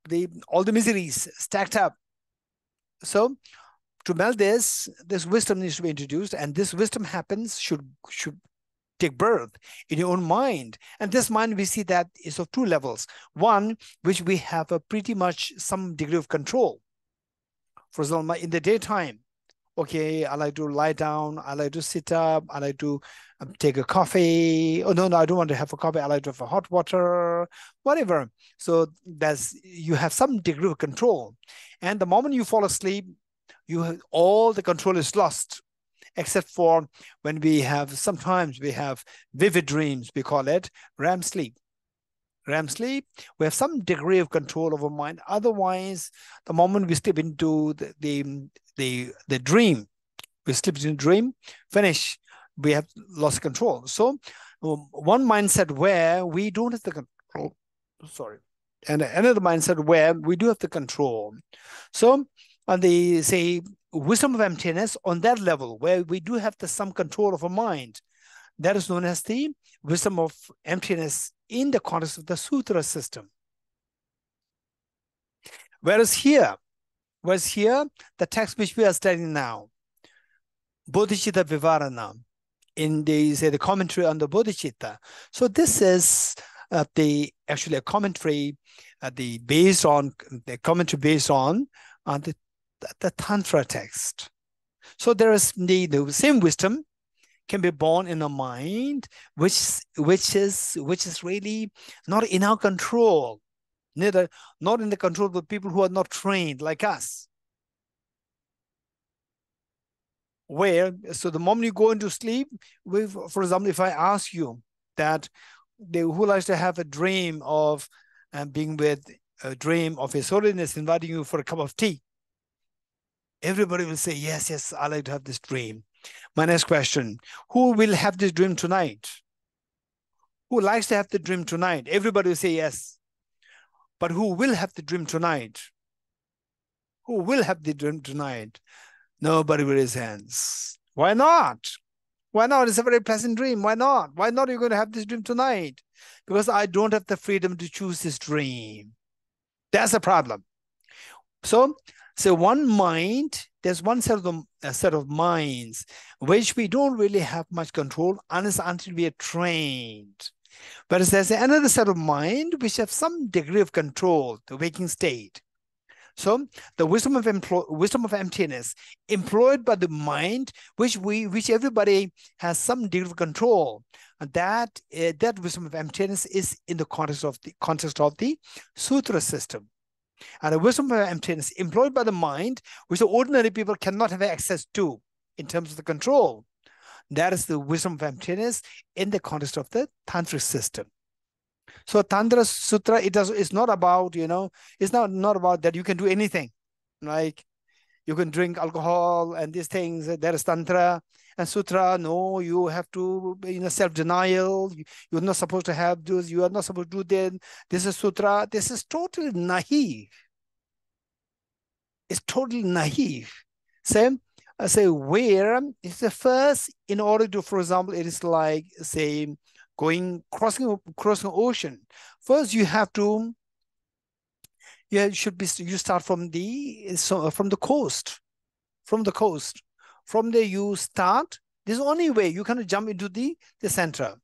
the all the miseries stacked up. So to melt this, this wisdom needs to be introduced, and this wisdom happens should should take birth in your own mind. And this mind, we see that is of two levels. One, which we have a pretty much some degree of control. For example, in the daytime, okay, I like to lie down, I like to sit up, I like to um, take a coffee. Oh no, no, I don't want to have a coffee. I like to have a hot water, whatever. So that's you have some degree of control. And the moment you fall asleep, you have, all the control is lost except for when we have sometimes we have vivid dreams, we call it REM sleep. REM sleep, we have some degree of control over mind. Otherwise, the moment we step into the the the, the dream, we slip into dream, finish, we have lost control. So um, one mindset where we don't have the control, sorry, and another mindset where we do have the control. So on the say wisdom of emptiness on that level where we do have the some control of our mind that is known as the wisdom of emptiness in the context of the sutra system whereas here whereas here. The text which we are studying now bodhicitta vivarana in the say the commentary on the bodhicitta. So this is uh, the actually a commentary, uh, the based on the commentary based on uh, the the tantra text. So there is the, the same wisdom can be born in a mind which which is which is really not in our control, neither not in the control of the people who are not trained like us. Where so the moment you go into sleep, with for example, if I ask you that they who likes to have a dream of um, being with a dream of His Holiness inviting you for a cup of tea, everybody will say, Yes, yes, I like to have this dream. My next question Who will have this dream tonight? Who likes to have the dream tonight? Everybody will say yes. But who will have the dream tonight? Who will have the dream tonight? Nobody will raise hands. Why not? Why not? It's a very pleasant dream. Why not? Why not are you going to have this dream tonight? Because I don't have the freedom to choose this dream. That's the problem. So so one mind, there's one set of the, a set of minds which we don't really have much control unless until we are trained. But there's another set of mind which have some degree of control, the waking state. So the wisdom of wisdom of emptiness employed by the mind, which we which everybody has some degree of control, and that uh, that wisdom of emptiness is in the context of the context of the sutra system. And the wisdom of emptiness employed by the mind, which the ordinary people cannot have access to in terms of the control. That is the wisdom of emptiness in the context of the tantric system. So Tantra Sutra, it does it's not about, you know, it's not, not about that you can do anything. Like you can drink alcohol and these things. There is Tantra and Sutra. No, you have to, you know, self-denial. You're not supposed to have this. You are not supposed to do that. This is Sutra. This is totally naive. It's totally naive. Same, Say where is the first in order to, for example, it is like say going crossing crossing ocean. First, you have to yeah, it should be you start from the so from the coast, from the coast. From there you start. There's only way you cannot jump into the the center.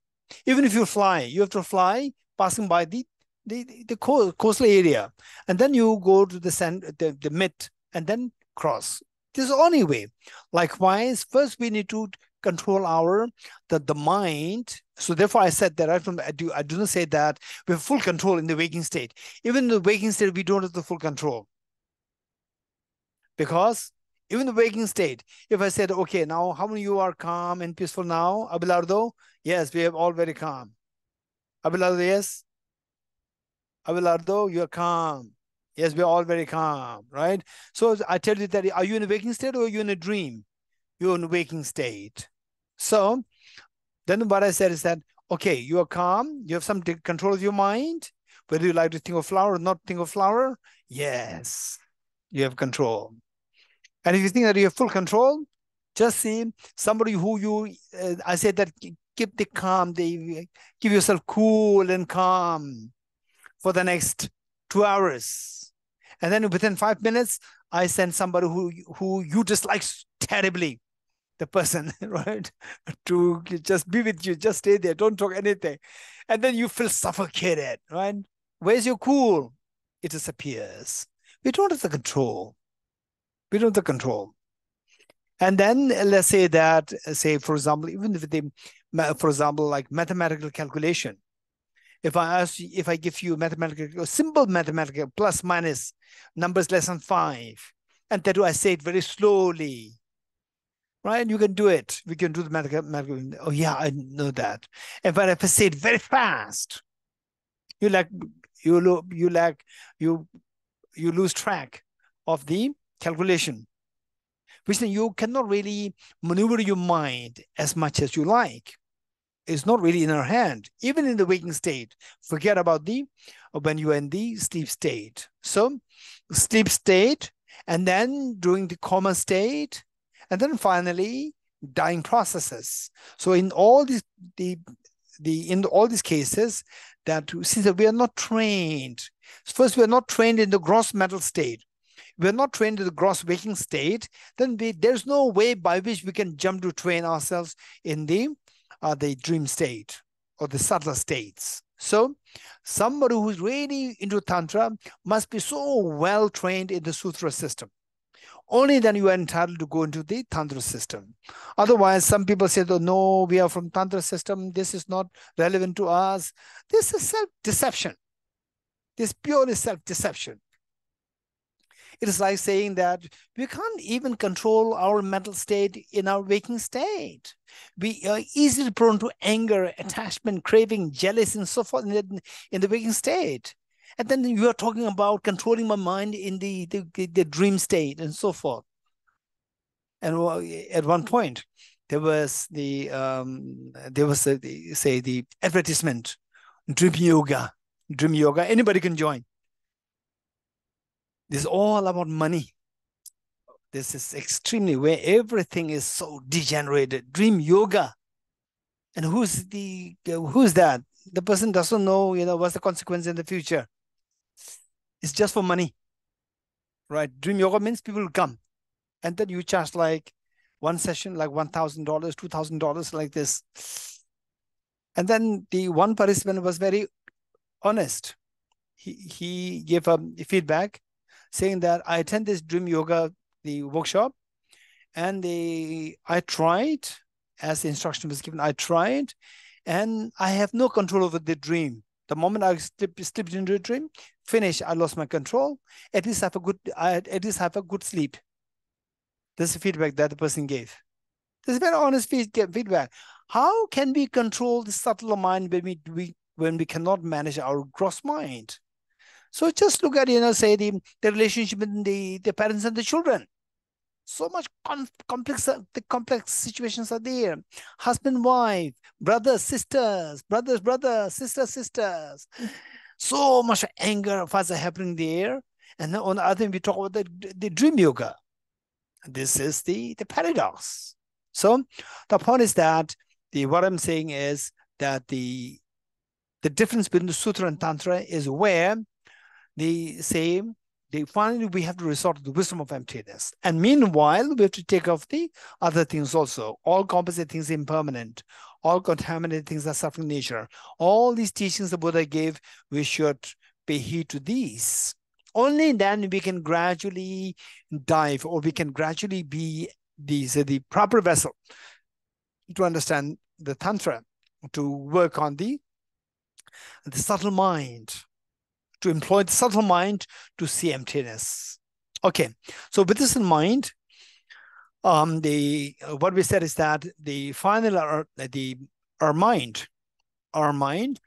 Even if you fly, you have to fly passing by the the the coastal area, and then you go to the center, the the mid, and then cross. This is the only way. Likewise, first we need to control our the, the mind. So therefore I said that right from I do I do not say that we have full control in the waking state. Even in the waking state, we don't have the full control. Because even the waking state, if I said, okay, now how many you are calm and peaceful now? Abelardo? Yes, we are all very calm. Abelardo, yes? Abelardo, you're calm. Yes, we're all very calm, right? So I tell you that are you in a waking state or are you in a dream? You're in a waking state. So then what I said is that, okay, you are calm, you have some control of your mind. Whether you like to think of flower or not think of flower, yes, you have control. And if you think that you have full control, just see somebody who you, uh, I said that keep the calm, they give yourself cool and calm for the next two hours. And then within five minutes, I send somebody who who you dislike terribly the person, right? To just be with you, just stay there, don't talk anything. And then you feel suffocated, right? Where's your cool? It disappears. We don't have the control. We don't have the control. And then uh, let's say that, uh, say, for example, even if they, for example, like mathematical calculation, if I ask you, if I give you mathematical, simple mathematical plus minus numbers less than five, and that do I say it very slowly, right? You can do it. We can do the medical. Oh yeah, I know that. And but if I say it very fast, you like you lo- you like you you lose track of the calculation, which then you cannot really maneuver your mind as much as you like. It's not really in our hand, even in the waking state. Forget about the uh, when you are in the sleep state. So, sleep state, and then during the coma state, and then finally dying processes. So in all these the the in all these cases that since we are not trained, first we are not trained in the gross mental state. We're not trained in the gross waking state, then we, there's no way by which we can jump to train ourselves in the uh, the dream state or the subtler states. So somebody who's really into Tantra must be so well trained in the Sutra system. Only then you are entitled to go into the Tantra system. Otherwise, some people say, oh, no, we are from Tantra system. This is not relevant to us. This is self-deception. This purely self-deception. It is like saying that we can't even control our mental state in our waking state. We are easily prone to anger, attachment, craving, jealousy, and so forth in the, in the waking state. And then you are talking about controlling my mind in the, the, the dream state and so forth. And at one point, there was the um, there was a, the, say the advertisement, dream yoga, dream yoga. Anybody can join. This is all about money. This is extremely where everything is so degenerated. Dream yoga. And who's the who's that? The person doesn't know, you know, what's the consequence in the future. It's just for money. Right? Dream yoga means people will come. And then you charge like one session, like one thousand dollars, two thousand dollars, like this. And then the one participant was very honest. He he gave a feedback saying that I attend this dream yoga the workshop, and the I tried as the instruction was given. I tried, and I have no control over the dream. The moment I slip, slipped into a dream, finish, I lost my control. At least have a good, I at least have a good sleep. This is the feedback that the person gave. This is very honest feedback. How can we control the subtle mind when we, we when we cannot manage our gross mind? So just look at, you know, say the, the relationship between the, the parents and the children. So much complex, the complex situations are there. Husband, wife, brothers, sisters, brothers, brothers, sisters, sisters. So much anger, are happening there. And on the other hand, we talk about the, the dream yoga. This is the, the paradox. So the point is that the what I'm saying is that the the difference between the sutra and tantra is where the same they finally we have to resort to the wisdom of emptiness. And meanwhile we have to take off the other things also. All composite things impermanent. All contaminated things are suffering nature. All these teachings the buddha gave we should pay heed to these. Only then we can gradually dive or we can gradually be the, the proper vessel to understand the tantra to work on the the subtle mind to employ the subtle mind to see emptiness. Okay, so with this in mind, um, the what we said is that the final our, the our mind, our mind,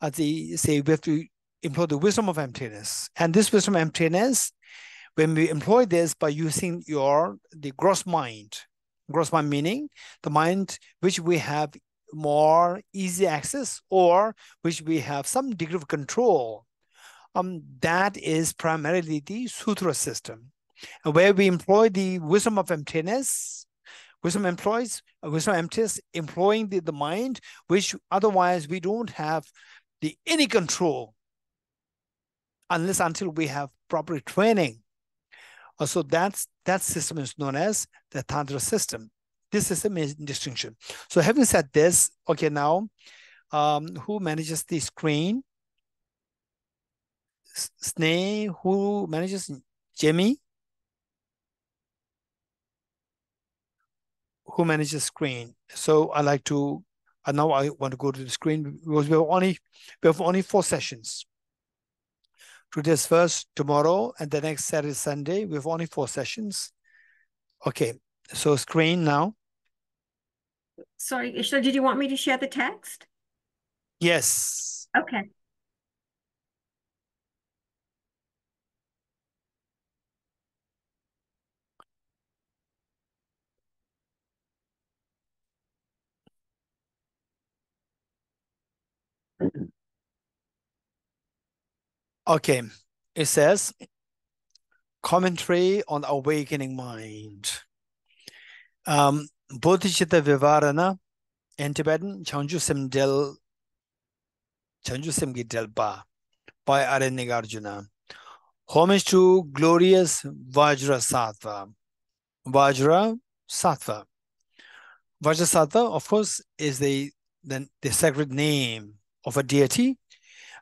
as the say we have to employ the wisdom of emptiness, and this wisdom of emptiness, when we employ this by using your the gross mind, gross mind meaning the mind which we have more easy access or which we have some degree of control um, that is primarily the sutra system, where we employ the wisdom of emptiness. Wisdom employs wisdom emptiness, employing the, the mind, which otherwise we don't have the any control unless until we have proper training. Uh, so that's that system is known as the Tantra system. This is system is distinction. So having said this, okay, now um, who manages the screen? Sneh, who manages Jamie, who manages screen. So I like to, and now I want to go to the screen because we have only, we have only four sessions. Today's first, tomorrow, and the next Saturday, Sunday, we have only four sessions. Okay, so screen now. Sorry, Ishla, did you want me to share the text? Yes. Okay. Okay, it says commentary on awakening mind. Um, Bodhicitta Vivarana in Tibetan, Chanju Simdel Chanju Simgi Delpa by Aryanagarjuna. Homage to glorious Vajra Sattva. Vajra Sattva. Vajra Sattva, of course, is the, the, the sacred name of a deity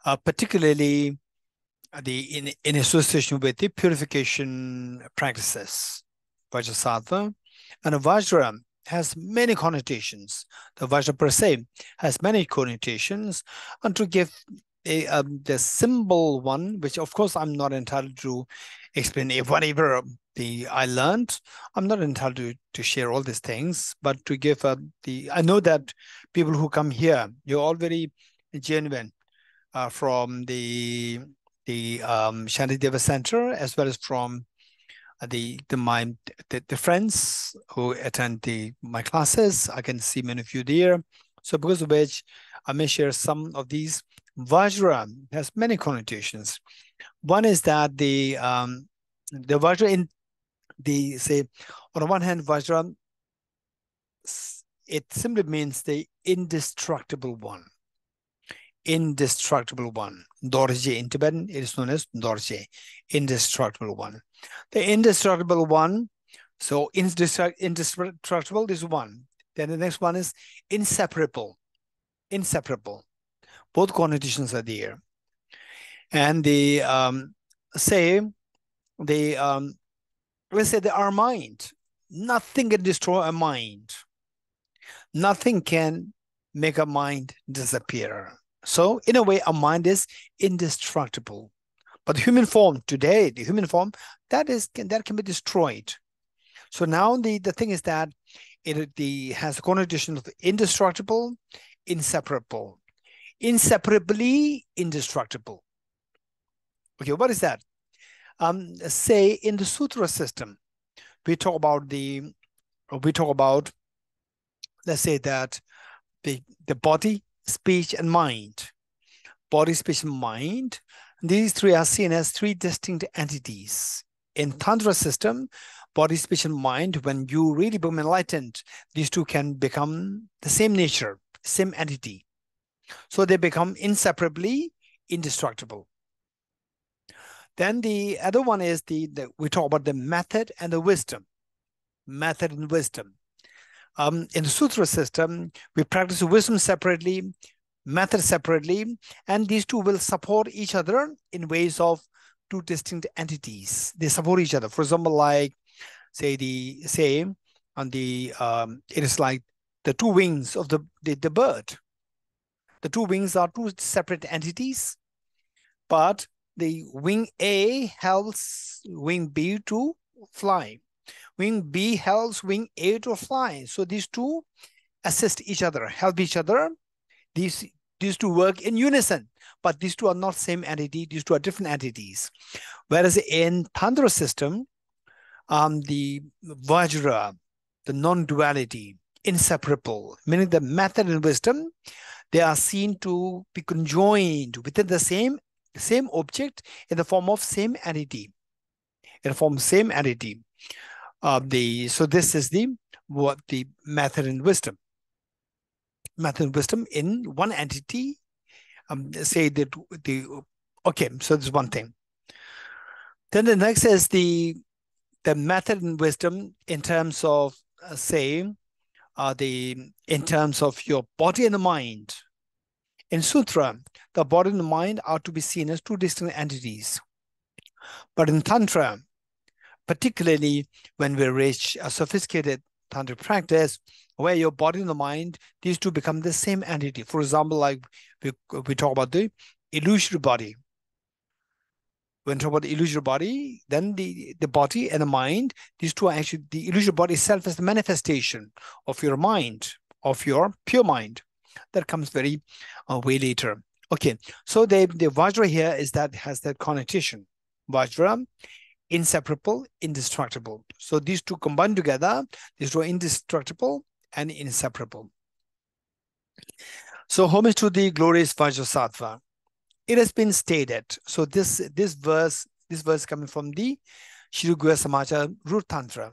uh, particularly the in, in association with the purification practices, Vajrasattva. And Vajra has many connotations. The Vajra per se has many connotations. And to give a, um, the symbol one, which of course I'm not entitled to explain if whatever the I learned. I'm not entitled to, to share all these things, but to give uh, the I know that people who come here, you're all very genuine uh, from the the um, Shantideva Center as well as from the the my the, the friends who attend the my classes. I can see many of you there. So because of which I may share some of these. Vajra has many connotations. One is that the um, the Vajra in the say on the one hand Vajra it simply means the indestructible one indestructible one. Dorje in Tibetan, it is known as Dorje, indestructible one. The indestructible one, so indestructible is one. Then the next one is inseparable. Inseparable. Both connotations are there. And the um, say the um, let's say the our mind. Nothing can destroy a mind. Nothing can make a mind disappear. So in a way, our mind is indestructible. But the human form today, the human form, that is that can be destroyed. So now the, the thing is that it the has a connotation of indestructible, inseparable, inseparably indestructible. Okay, what is that? Um, say in the sutra system, we talk about the we talk about let's say that the the body speech, and mind. Body, speech, and mind. These three are seen as three distinct entities. In Tantra system, body, speech, and mind, when you really become enlightened, these two can become the same nature, same entity. So they become inseparably indestructible. Then the other one is the, the we talk about the method and the wisdom. Method and wisdom. Um, in the sutra system, we practice wisdom separately, method separately, and these two will support each other in ways of two distinct entities. They support each other. For example, like say the say on the um, it is like the two wings of the, the, the bird. The two wings are two separate entities, but the wing A helps wing B to fly. Wing B helps wing A to fly. So these two assist each other, help each other. These, these two work in unison, but these two are not same entity. These two are different entities. Whereas in Tantra system, um, the Vajra, the non-duality, inseparable, meaning the method and wisdom, they are seen to be conjoined within the same, same object in the form of same entity, in the form same entity of the so this is the what the method and wisdom. Method and wisdom in one entity um say that the okay so this is one thing. Then the next is the the method and wisdom in terms of uh, say uh, the in terms of your body and the mind. In sutra the body and the mind are to be seen as two distinct entities. But in tantra particularly when we reach a sophisticated tantric practice where your body and the mind, these two become the same entity. For example, like we, we talk about the illusory body. When we talk about the illusory body, then the, the body and the mind, these two are actually, the illusory body itself is the manifestation of your mind, of your pure mind. That comes very uh, way later. Okay, so the, the Vajra here is that has that connotation. Vajra inseparable, indestructible. So these two combined together, these two are indestructible and inseparable. So homage to the glorious Vajrasattva. It has been stated. So this this verse, this verse coming from the Shri Guhya Samaja Root Tantra,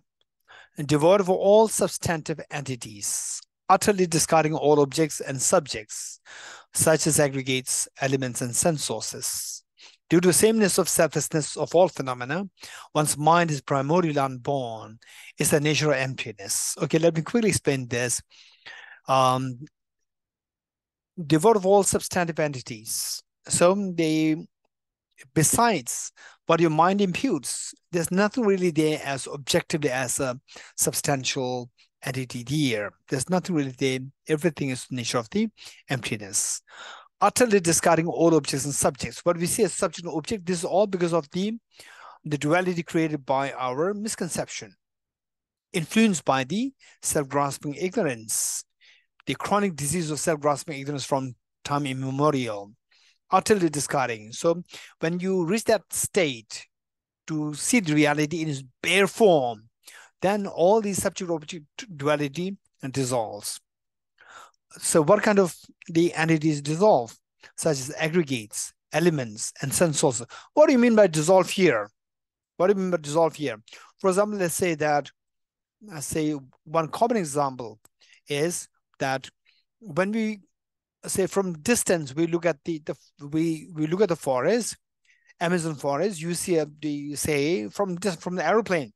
devoid of all substantive entities, utterly discarding all objects and subjects, such as aggregates, elements, and sense sources Due to the sameness of selflessness of all phenomena, one's mind is primordially unborn. It's the nature of emptiness. Okay, let me quickly explain this. Um, devoid of all substantive entities. So the besides what your mind imputes, there's nothing really there as objectively as a substantial entity there. There's nothing really there. Everything is the nature of the emptiness. Utterly discarding all objects and subjects. What we see as subject and object, this is all because of the, the duality created by our misconception, influenced by the self-grasping ignorance, the chronic disease of self-grasping ignorance from time immemorial utterly discarding. So when you reach that state to see the reality in its bare form, then all these subject object duality dissolves. So what kind of the entities dissolve, such as aggregates, elements, and sensors? What do you mean by dissolve here? What do you mean by dissolve here? For example, let's say that, let's say one common example is that when we say from distance we look at the, the we we look at the forest amazon forest you see the say from just from the aeroplane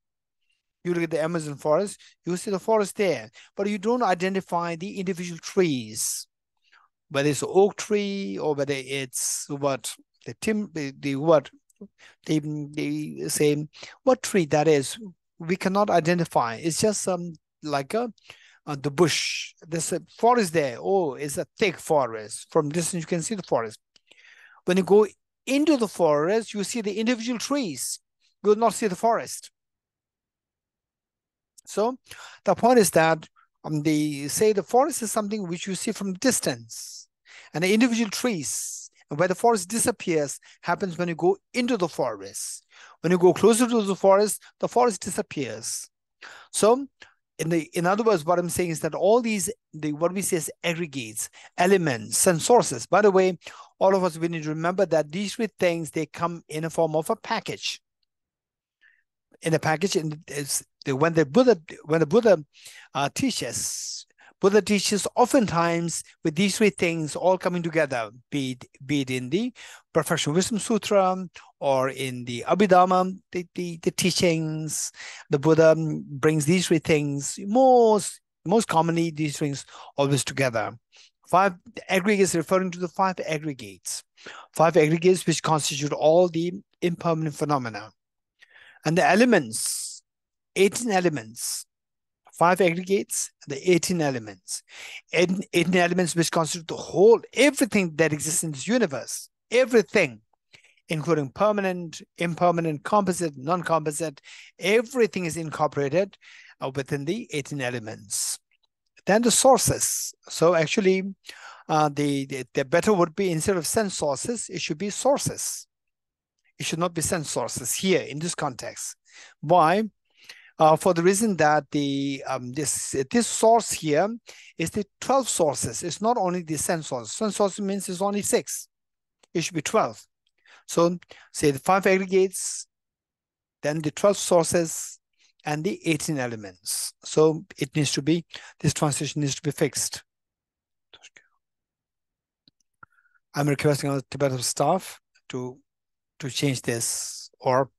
you look at the amazon forest you see the forest there but you don't identify the individual trees whether it's oak tree or whether it's what the tim the, the what the the say what tree that is we cannot identify it's just um like a uh, the bush. There's a forest there. Oh, it's a thick forest. From distance, you can see the forest. When you go into the forest, you see the individual trees. You will not see the forest. So the point is that um, they say the forest is something which you see from distance. And the individual trees, and where the forest disappears, happens when you go into the forest. When you go closer to the forest, the forest disappears. So in the in other words what i'm saying is that all these the what we say is aggregates elements and sources by the way all of us we need to remember that these three things they come in a form of a package in a package and when the buddha when the buddha uh, teaches Buddha teaches oftentimes with these three things all coming together, be it, be it in the Perfection Wisdom Sutra or in the Abhidhamma, the, the, the teachings. The Buddha brings these three things most most commonly these things always together. Five aggregates referring to the five aggregates, five aggregates which constitute all the impermanent phenomena. And the elements, 18 elements, five aggregates, the 18 elements. 18, 18 elements which constitute the whole, everything that exists in this universe, everything, including permanent, impermanent, composite, non-composite, everything is incorporated uh, within the 18 elements. Then the sources. So actually, uh, the, the, the better would be instead of sense sources, it should be sources. It should not be sense sources here in this context. Why? Uh, for the reason that the um, this this source here is the 12 sources. It's not only the sense source. Sense source means it's only six. It should be 12. So say the five aggregates, then the 12 sources, and the 18 elements. So it needs to be, this transition needs to be fixed. I'm requesting our Tibetan staff to to change this or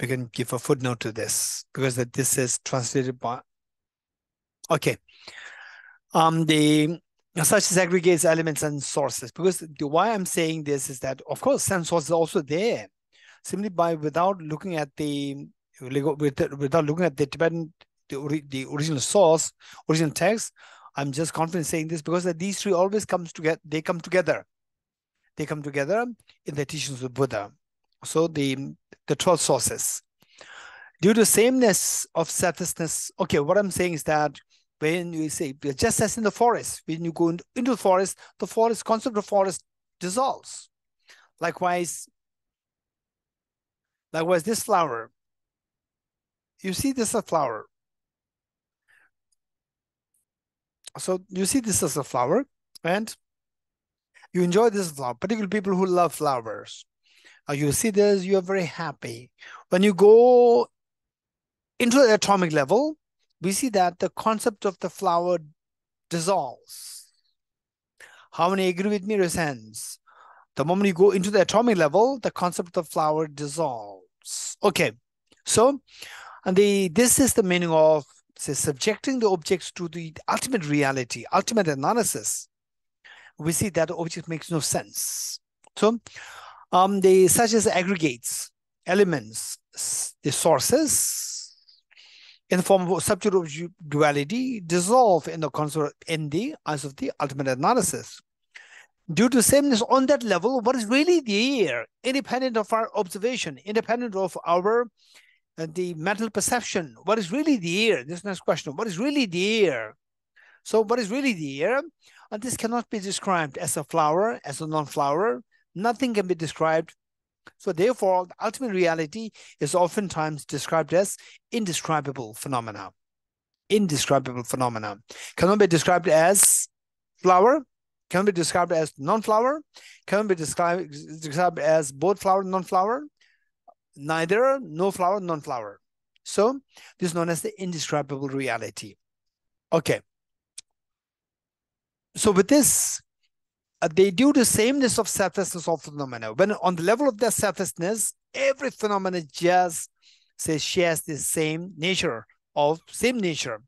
we can give a footnote to this because that this is translated by okay. Um the such as aggregates elements and sources because the why i'm saying this is that of course sense source is also there simply by without looking at the without looking at the tibetan the, the original source original text. I'm just confident saying this because that these three always comes together they come together. They come together in the teachings of buddha so the the 12 sources. Due to sameness of selflessness, okay, what I'm saying is that when you say, just as in the forest, when you go into the forest, the forest, concept of forest dissolves. Likewise, likewise, this flower, you see this a flower. So you see this as a flower and you enjoy this flower, particularly people who love flowers you see this, you are very happy. When you go into the atomic level, we see that the concept of the flower dissolves. How many agree with me, raise? The moment you go into the atomic level, the concept of flower dissolves. Okay, so and the this is the meaning of say, subjecting the objects to the ultimate reality, ultimate analysis. We see that the object makes no sense So um, they such as aggregates, elements, the sources in the form of subject duality dissolve in the concept in the eyes of the ultimate analysis. Due to sameness on that level, what is really there, independent of our observation, independent of our uh, the mental perception, what is really there? This next question, what is really there? So what is really there? And this cannot be described as a flower, as a non-flower. Nothing can be described so therefore, the ultimate reality is oftentimes described as indescribable phenomena. Indescribable phenomena. Cannot be described as flower, can be described as non-flower, can be described, described as both flower and non-flower, neither, no flower, non-flower. So this is known as the indescribable reality. Okay. So with this, Uh, they do the sameness of selflessness of phenomena. When on the level of their selflessness, every phenomena just says shares the same nature of same nature,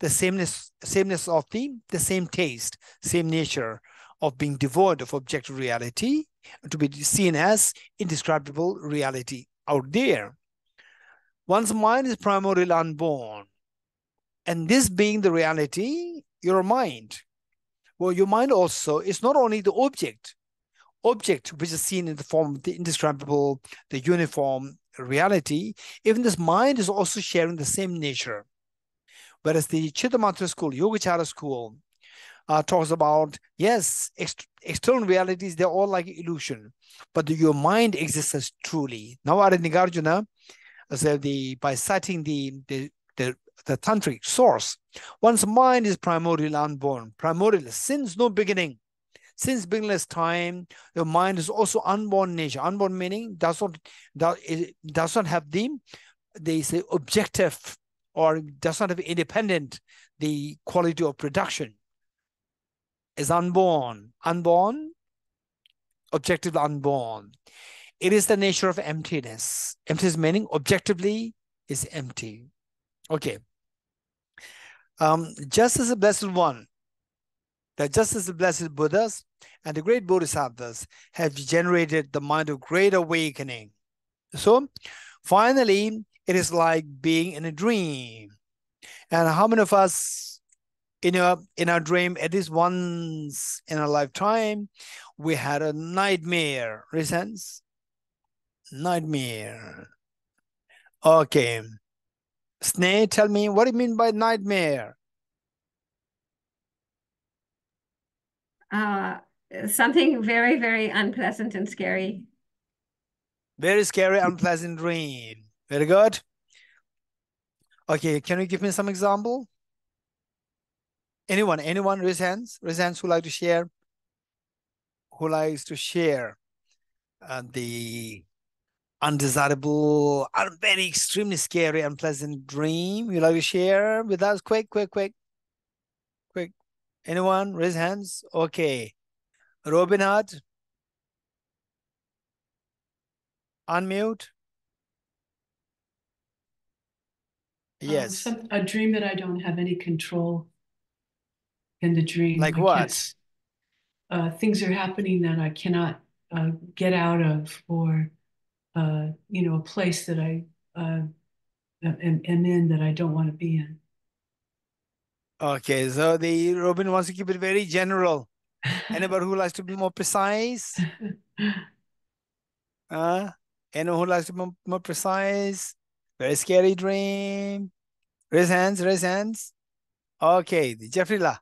the sameness, sameness of the the same taste, same nature of being devoid of objective reality, to be seen as indescribable reality out there. One's mind is primarily unborn. And this being the reality, your mind well, your mind also is not only the object, object which is seen in the form of the indescribable, the uniform reality, even this mind is also sharing the same nature. Whereas the Chittamatra school, Yogacara school, uh, talks about, yes, ex external realities, they're all like illusion, but the, your mind exists as truly. Now, Nagarjuna the, by citing the, the, the the tantric source. One's mind is primordial unborn, primordial, since no beginning. Since beginningless time, your mind is also unborn nature. Unborn meaning does not does, it does not have the they say objective or does not have independent the quality of production. Is unborn. Unborn, objectively unborn. It is the nature of emptiness. Emptiness meaning objectively is empty. Okay. Um, just as the Blessed One, that just as the Blessed Buddhas and the great Bodhisattvas have generated the mind of great awakening. So finally, it is like being in a dream. And how many of us in our in our dream, at least once in a lifetime, we had a nightmare, resents? Nightmare. Okay. Sneh, tell me, what do you mean by nightmare? Uh, something very, very unpleasant and scary. Very scary, unpleasant dream. Very good. Okay, can you give me some example? Anyone, anyone raise hands? Raise hands who like to share? Who likes to share uh, the undesirable, very extremely scary, unpleasant dream you like to share with us? Quick, quick, quick. Quick. Anyone? Raise hands. Okay. Robin Hood. Unmute. Yes. some, a dream that I don't have any control in the dream. Like I what? Uh, things are happening that I cannot uh, get out of, or uh, you know, a place that I uh, am, am in that I don't want to be in. Okay, so the Robin wants to keep it very general. Anybody who likes to be more precise? Uh, anyone who likes to be more, more precise? Very scary dream. Raise hands, raise hands. Okay, Jeffrey La.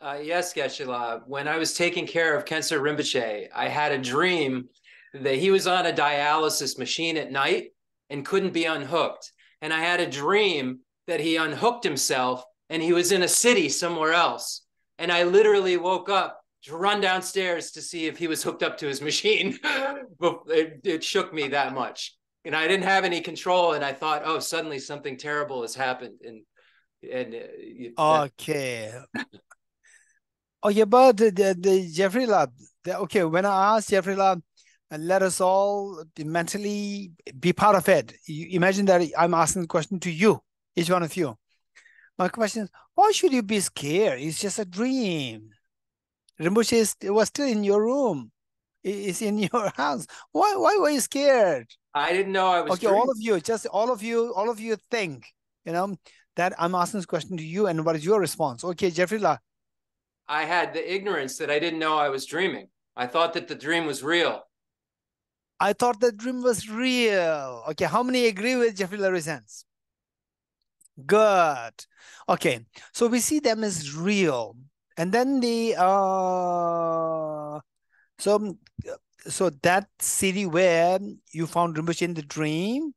Uh, yes, Geshe-la. When I was taking care of Kensei Rinpoche, I had a dream that he was on a dialysis machine at night and couldn't be unhooked. And I had a dream that he unhooked himself and he was in a city somewhere else. And I literally woke up to run downstairs to see if he was hooked up to his machine. it, it shook me that much. And I didn't have any control. And I thought, oh, suddenly something terrible has happened. And and uh, Okay. Oh yeah, but the, the, the Jeffrey Lab. The, okay, when I asked Jeffrey Lab, and let us all mentally be part of it. You imagine that I'm asking the question to you, each one of you. My question is, why should you be scared? It's just a dream. Rinpoche is, was still in your room. It's in your house. Why? Why were you scared? I didn't know I was. Okay, all of you, just all of you, all of you think, you know, that I'm asking this question to you, and what is your response? Okay, Jeffrey La. I had the ignorance that I didn't know I was dreaming. I thought that the dream was real. I thought the dream was real. Okay, how many agree with Jeffrey Larisans? Good. Okay, so we see them as real. And then the uh so so that city where you found Rinpoche in the dream,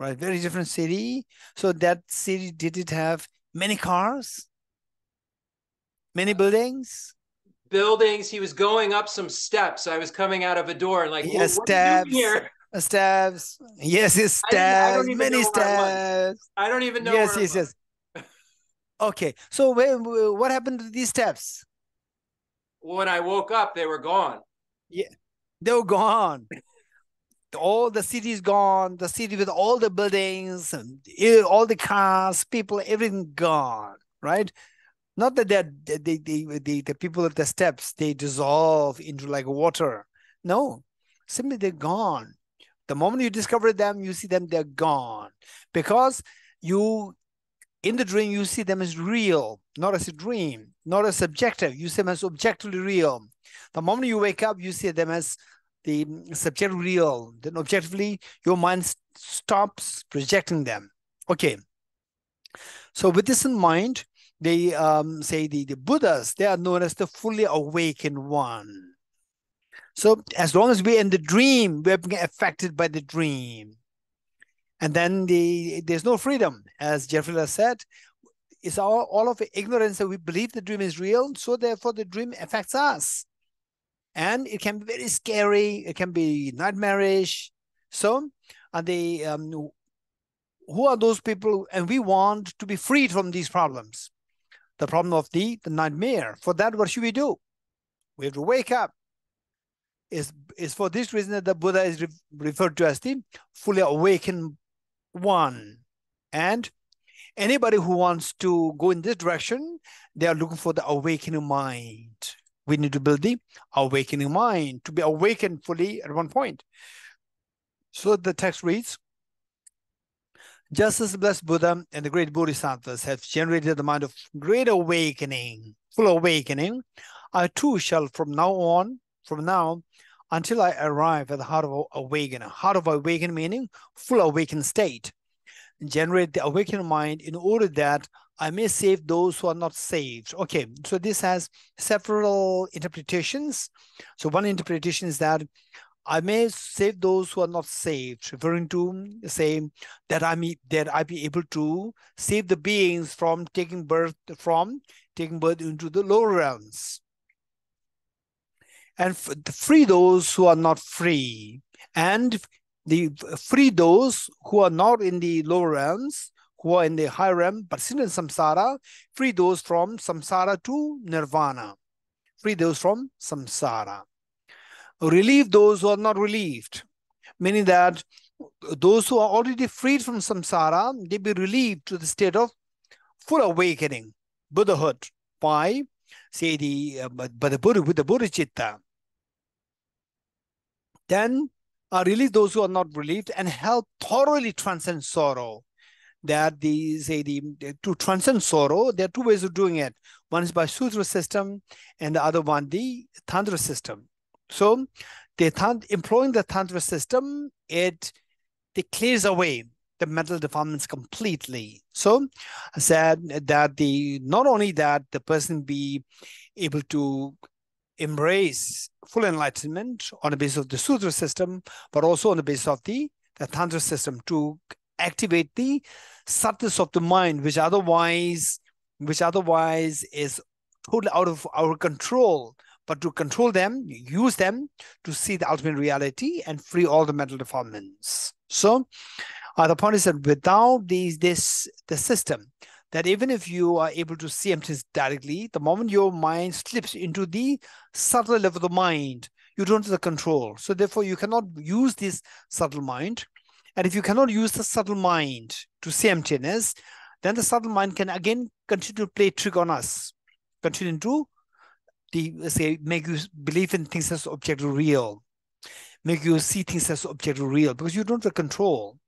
right? Very different city. So that city did it have many cars, many buildings? Buildings. He was going up some steps. I was coming out of a door and like, yeah, "What- what are you doing steps. here? Uh, steps. Yes, it's I didn't- I don't steps, even many stabs. I I don't even know. yes, yes, yes. Okay, so where- what happened to these steps? When I woke up, they were gone. Yeah, they were gone. All the city's gone. The city with all the buildings, and all the cars, people, everything gone. Right? Not that they're, they, they, they, the people at the steps they dissolve into like water. No, simply they're gone. The moment you discover them, you see them, they're gone. Because you in the dream you see them as real not as a dream not as subjective. You see them as objectively real. The moment you wake up you see them as the subjective real. Then objectively your mind stops projecting them. Okay. So with this in mind they um, say the, the buddhas they are known as the fully awakened one. So as long as we're in the dream we're being affected by the dream. And then the there's no freedom. As jeffrey has said it's all, all of ignorance that we believe the dream is real so therefore the dream affects us. And it can be very scary it can be nightmarish. So and the um, who are those people and we want to be freed from these problems the problem of the, the nightmare. For that what should we do? We have to wake up. Is is for this reason that the buddha is re- referred to as the fully awakened one. And anybody who wants to go in this direction they are looking for the awakening mind. We need to build the awakening mind to be awakened fully at one point. So the text reads just as the blessed buddha and the great bodhisattvas have generated the mind of great awakening full awakening i too shall from now on from now until I arrive at the heart of awakening. Heart of awakening meaning full awakened state. Generate the awakened mind in order that I may save those who are not saved. Okay, so this has several interpretations. So one interpretation is that I may save those who are not saved, referring to say that I may that I be able to save the beings from taking birth from taking birth into the lower realms. And free those who are not free and the free those who are not in the lower realms who are in the higher realm but still in samsara free those from samsara to nirvana. Free those from samsara relieve those who are not relieved meaning that those who are already freed from samsara they be relieved to the state of full awakening. Buddhahood. By say the uh, by the buddha with the buddha chitta. Then uh, release those who are not relieved and help thoroughly transcend sorrow. That the say the- to transcend sorrow there are two ways of doing it. One is by sutra system and the other one the tantra system so the tant- employing the tantra system it it clears away the mental defilements completely so I said that the not only that the person be able to embrace full enlightenment on the basis of the sutra system, but also on the basis of the, the tantra system to activate the subtleness of the mind, which otherwise, which otherwise is totally out of our control. But to control them, use them to see the ultimate reality and free all the mental defilements. So, uh, the point is that without these, this the system, that even if you are able to see emptiness directly, the moment your mind slips into the subtle level of the mind, you don't have the control. So therefore, you cannot use this subtle mind. And if you cannot use the subtle mind to see emptiness, then the subtle mind can again continue to play trick on us, continue to the let's say make you believe in things as objectively real, make you see things as objectively real because you don't have control.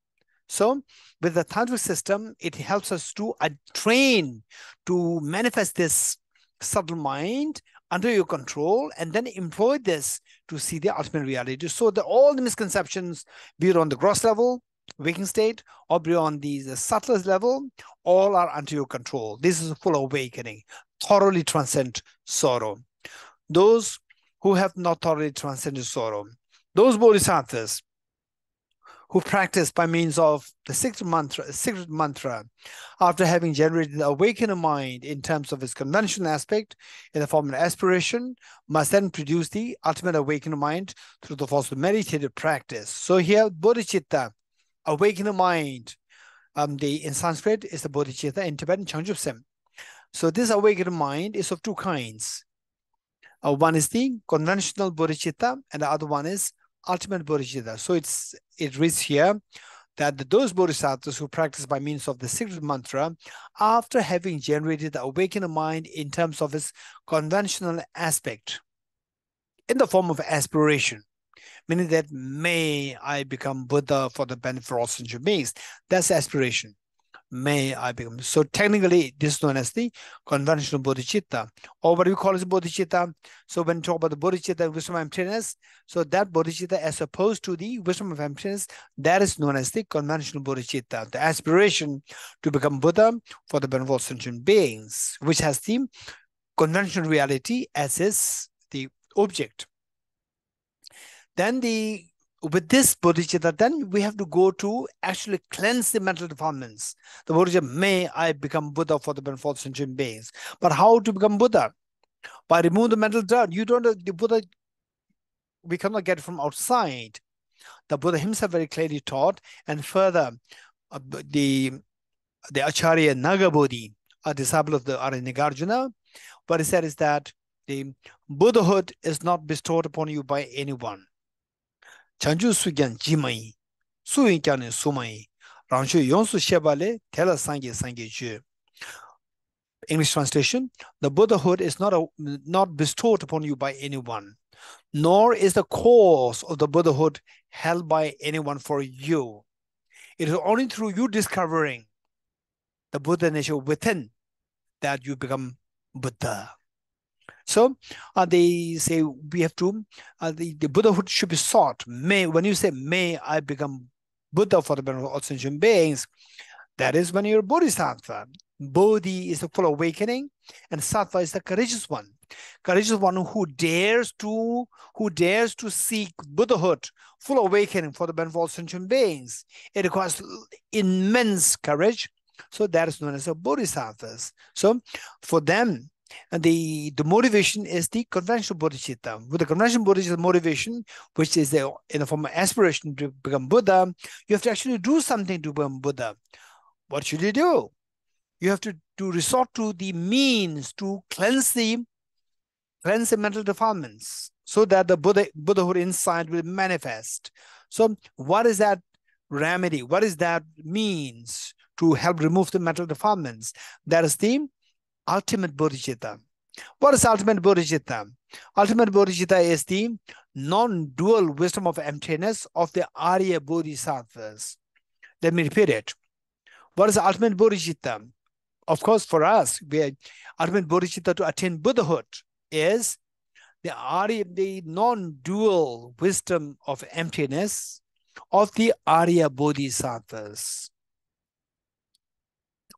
So with the tantric system, it helps us to uh, train to manifest this subtle mind under your control and then employ this to see the ultimate reality. So that all the misconceptions, be it on the gross level, waking state, or beyond the, the subtlest level, all are under your control. This is a full awakening, thoroughly transcend sorrow. Those who have not already transcended sorrow, those bodhisattvas who practice by means of the secret mantra, secret mantra, after having generated the awakened mind in terms of its conventional aspect in the form of aspiration, must then produce the ultimate awakened mind through the force of meditative practice. So here, bodhicitta, awakened mind, um, the in Sanskrit is the bodhicitta, in Tibetan Changjupsem. So this awakened mind is of two kinds. Uh, one is the conventional bodhicitta, and the other one is ultimate bodhicitta. So it's it reads here that those bodhisattvas who practice by means of the secret mantra, after having generated the awakened mind in terms of its conventional aspect, in the form of aspiration, meaning that may I become Buddha for the benefit of all sentient beings. That's aspiration may I become. So technically, this is known as the conventional bodhicitta, or what we call as bodhicitta. So when we talk about the bodhicitta, wisdom of emptiness, so that bodhicitta as opposed to the wisdom of emptiness, that is known as the conventional bodhicitta, the aspiration to become Buddha for the of sentient beings, which has the conventional reality as is the object. Then the with this bodhicitta, then we have to go to actually cleanse the mental defilements. The bodhicitta, may I become Buddha for the benefit of sentient beings. But how to become Buddha? By removing the mental dirt. You don't, the Buddha, we cannot get from outside. The Buddha himself very clearly taught, and further, uh, the, the Acharya Nagabodhi, a disciple of the Arya what he said is that the Buddhahood is not bestowed upon you by anyone chanchu sugyan jimayi, suyin kyani sumayi, rangshu yonsu shebale tela sangi sangi ju. English translation, the Buddhahood is not, a, not bestowed upon you by anyone, nor is the cause of the Buddhahood held by anyone for you. It is only through you discovering the Buddha nature within that you become Buddha. So uh, they say we have to, uh, the, the Buddhahood should be sought. May When you say, may I become Buddha for the benefit of all sentient beings, that is when you're Bodhisattva. Bodhi is the full awakening, and Sattva is the courageous one. Courageous one who dares to who dares to seek Buddhahood, full awakening for the benefit of all sentient beings. It requires immense courage. So that is known as a bodhisattvas. So for them, and the, the motivation is the conventional bodhicitta. With the conventional bodhicitta motivation, which is the, in the form of aspiration to become Buddha, you have to actually do something to become Buddha. What should you do? You have to, to resort to the means to cleanse the cleanse the mental defilements so that the Buddha, Buddhahood inside will manifest. So what is that remedy? What is that means to help remove the mental defilements? That is the ultimate bodhicitta. What is ultimate bodhicitta? Ultimate bodhicitta is the non-dual wisdom of emptiness of the Arya Bodhisattvas. Let me repeat it. What is ultimate bodhicitta? Of course, for us, we ultimate bodhicitta to attain Buddhahood is the Arya, the non-dual wisdom of emptiness of the Arya Bodhisattvas.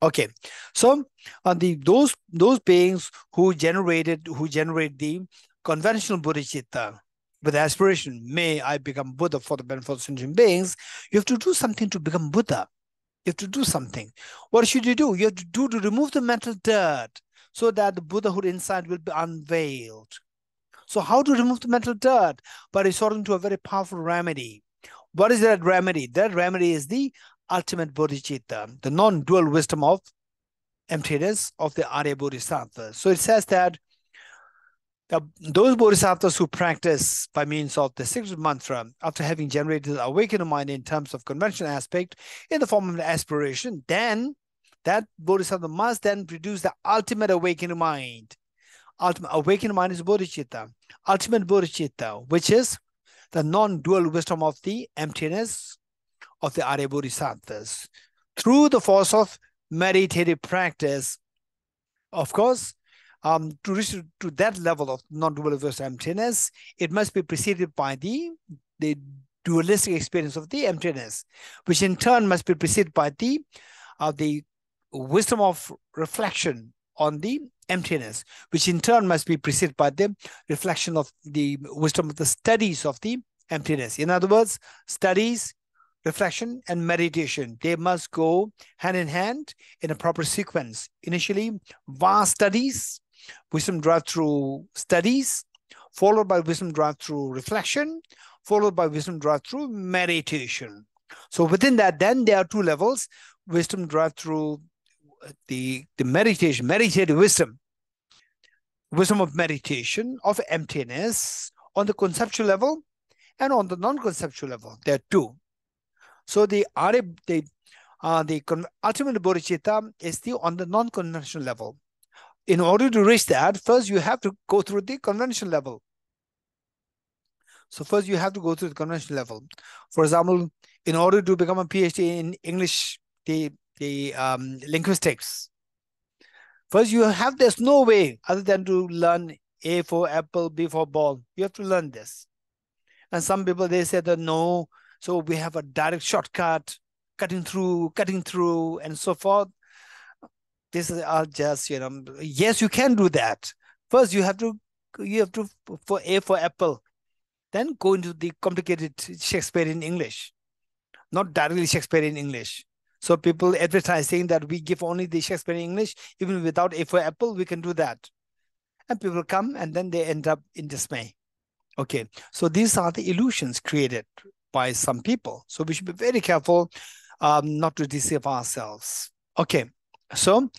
Okay, so uh, the those those beings who generated who generate the conventional bodhicitta with aspiration, may I become Buddha for the benefit of sentient beings. You have to do something to become Buddha. You have to do something. What should you do? You have to do to remove the mental dirt so that the Buddhahood inside will be unveiled. So how to remove the mental dirt? By resorting to a very powerful remedy. What is that remedy? That remedy is the ultimate bodhicitta, the non-dual wisdom of emptiness of the Arya Bodhisattva. So it says that the, those bodhisattvas who practice by means of the secret mantra, after having generated the awakened mind in terms of conventional aspect in the form of an aspiration, then that bodhisattva must then produce the ultimate awakened mind. ultimate awakened mind is bodhicitta. Ultimate bodhicitta, which is the non-dual wisdom of the emptiness of the Arya Bodhisattvas. Through the force of meditative practice, of course, um, to reach to that level of non-dual emptiness, it must be preceded by the, the dualistic experience of the emptiness, which in turn must be preceded by the, uh, the wisdom of reflection on the emptiness, which in turn must be preceded by the reflection of the wisdom of the studies of the emptiness. In other words, studies, reflection, and meditation, they must go hand in hand in a proper sequence. Initially, vast studies, wisdom drive through studies, followed by wisdom drive through reflection, followed by wisdom drive through meditation. So within that, then there are two levels, wisdom drive through uh, the, the meditation, meditative wisdom, wisdom of meditation, of emptiness on the conceptual level and on the non-conceptual level. There are two. So the the uh, the ultimate bodhicitta is the on the non-conventional level. In order to reach that, first you have to go through the conventional level. So first you have to go through the conventional level. For example, in order to become a PhD in English, the the um, linguistics. First, you have there's no way other than to learn A for apple, B for ball. You have to learn this. And some people they say that no, so we have a direct shortcut, cutting through, cutting through, and so forth. This is all just you know. Yes, you can do that. First, you have to you have to for A for apple, then go into the complicated Shakespearean English, not directly Shakespearean English. So people advertise saying that we give only the Shakespearean English, even without A for apple, we can do that. And people come and then they end up in dismay. Okay, so these are the illusions created by some people. So we should be very careful um, not to deceive ourselves. Okay, so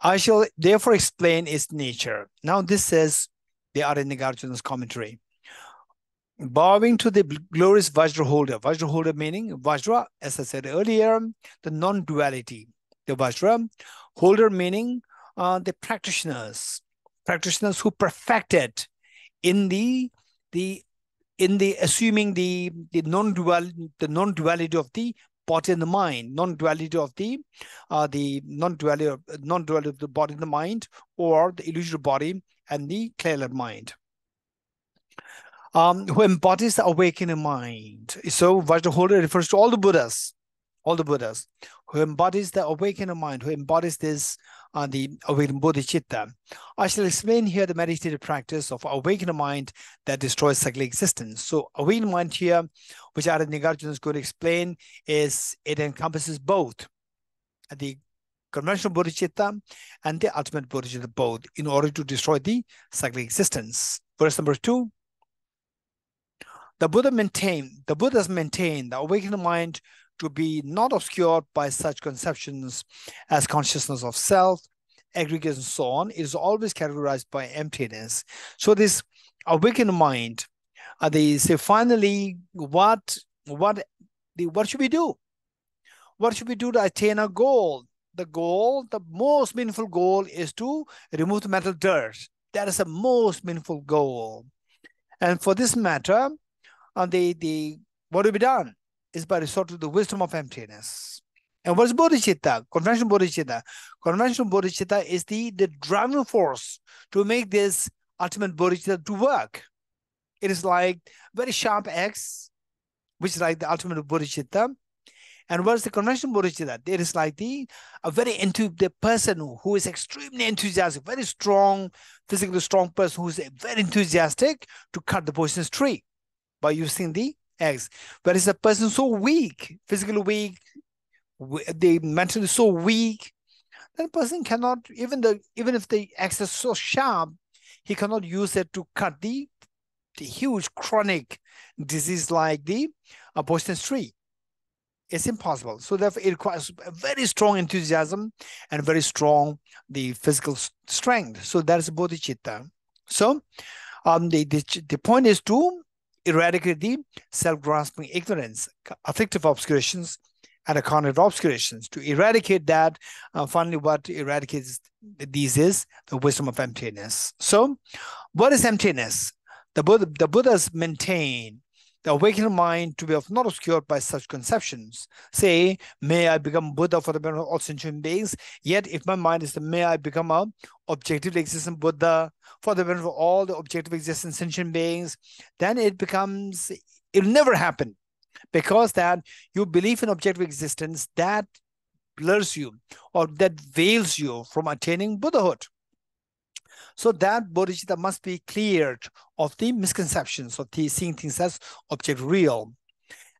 I shall therefore explain its nature. Now this says the Arya commentary bowing to the glorious Vajra holder. Vajra holder meaning Vajra, as I said earlier, the non-duality. The Vajra holder meaning uh, the practitioners, practitioners who perfected in the the in the assuming the the non-dual the non-duality of the body and the mind, non-duality of the uh, the non-duality of non-duality of the body and the mind, or the illusory body and the clear mind um, who embodies the awakening mind. So Vajraholder refers to all the Buddhas, all the Buddhas, who embodies the awakening mind, who embodies this uh, the awakening bodhicitta. I shall explain here the meditative practice of awakening mind that destroys cyclic existence. So awakening mind here, which Arya Nagarjuna is going to explain, is it encompasses both the conventional bodhicitta and the ultimate bodhicitta both in order to destroy the cyclic existence. Verse number two, the Buddha maintained, the Buddhas maintain the awakened mind to be not obscured by such conceptions as consciousness of self, aggregates, and so on. is always categorized by emptiness. So this awakened mind, uh, they say finally, what what the what should we do? What should we do to attain a goal? The goal, the most meaningful goal is to remove the mental dirt. That is the most meaningful goal. And for this matter, and the, the what will be done is by resort to the wisdom of emptiness. And what is bodhicitta? Conventional bodhicitta. Conventional bodhicitta is the, the driving force to make this ultimate bodhicitta to work. It is like very sharp X, which is like the ultimate bodhicitta. And what is the conventional bodhicitta? It is like the a very into the person who is extremely enthusiastic, very strong, physically strong person who is very enthusiastic to cut the poisonous tree by using the eggs. But it's a person so weak, physically weak, the mentally so weak, that person cannot, even the even if the axe is so sharp, he cannot use it to cut the, the huge chronic disease like the uh, poisonous tree. It's impossible. So therefore, it requires very strong enthusiasm and very strong the physical strength. So that is bodhicitta. So um, the, the, the point is to eradicate the self-grasping ignorance, affective obscurations, and a cognitive obscurations. To eradicate that, uh, finally, what eradicates these is the wisdom of emptiness. So, what is emptiness? The, Buddha, the Buddhas maintain the awakened mind to be of not obscured by such conceptions. Say, may I become Buddha for the benefit of all sentient beings. Yet, if my mind is the may I become a objectively existent Buddha for the benefit of all the objective existent sentient beings, then it becomes it'll never happen because that you believe in objective existence that blurs you or that veils you from attaining Buddhahood. So that bodhicitta must be cleared of the misconceptions of the seeing things as object real.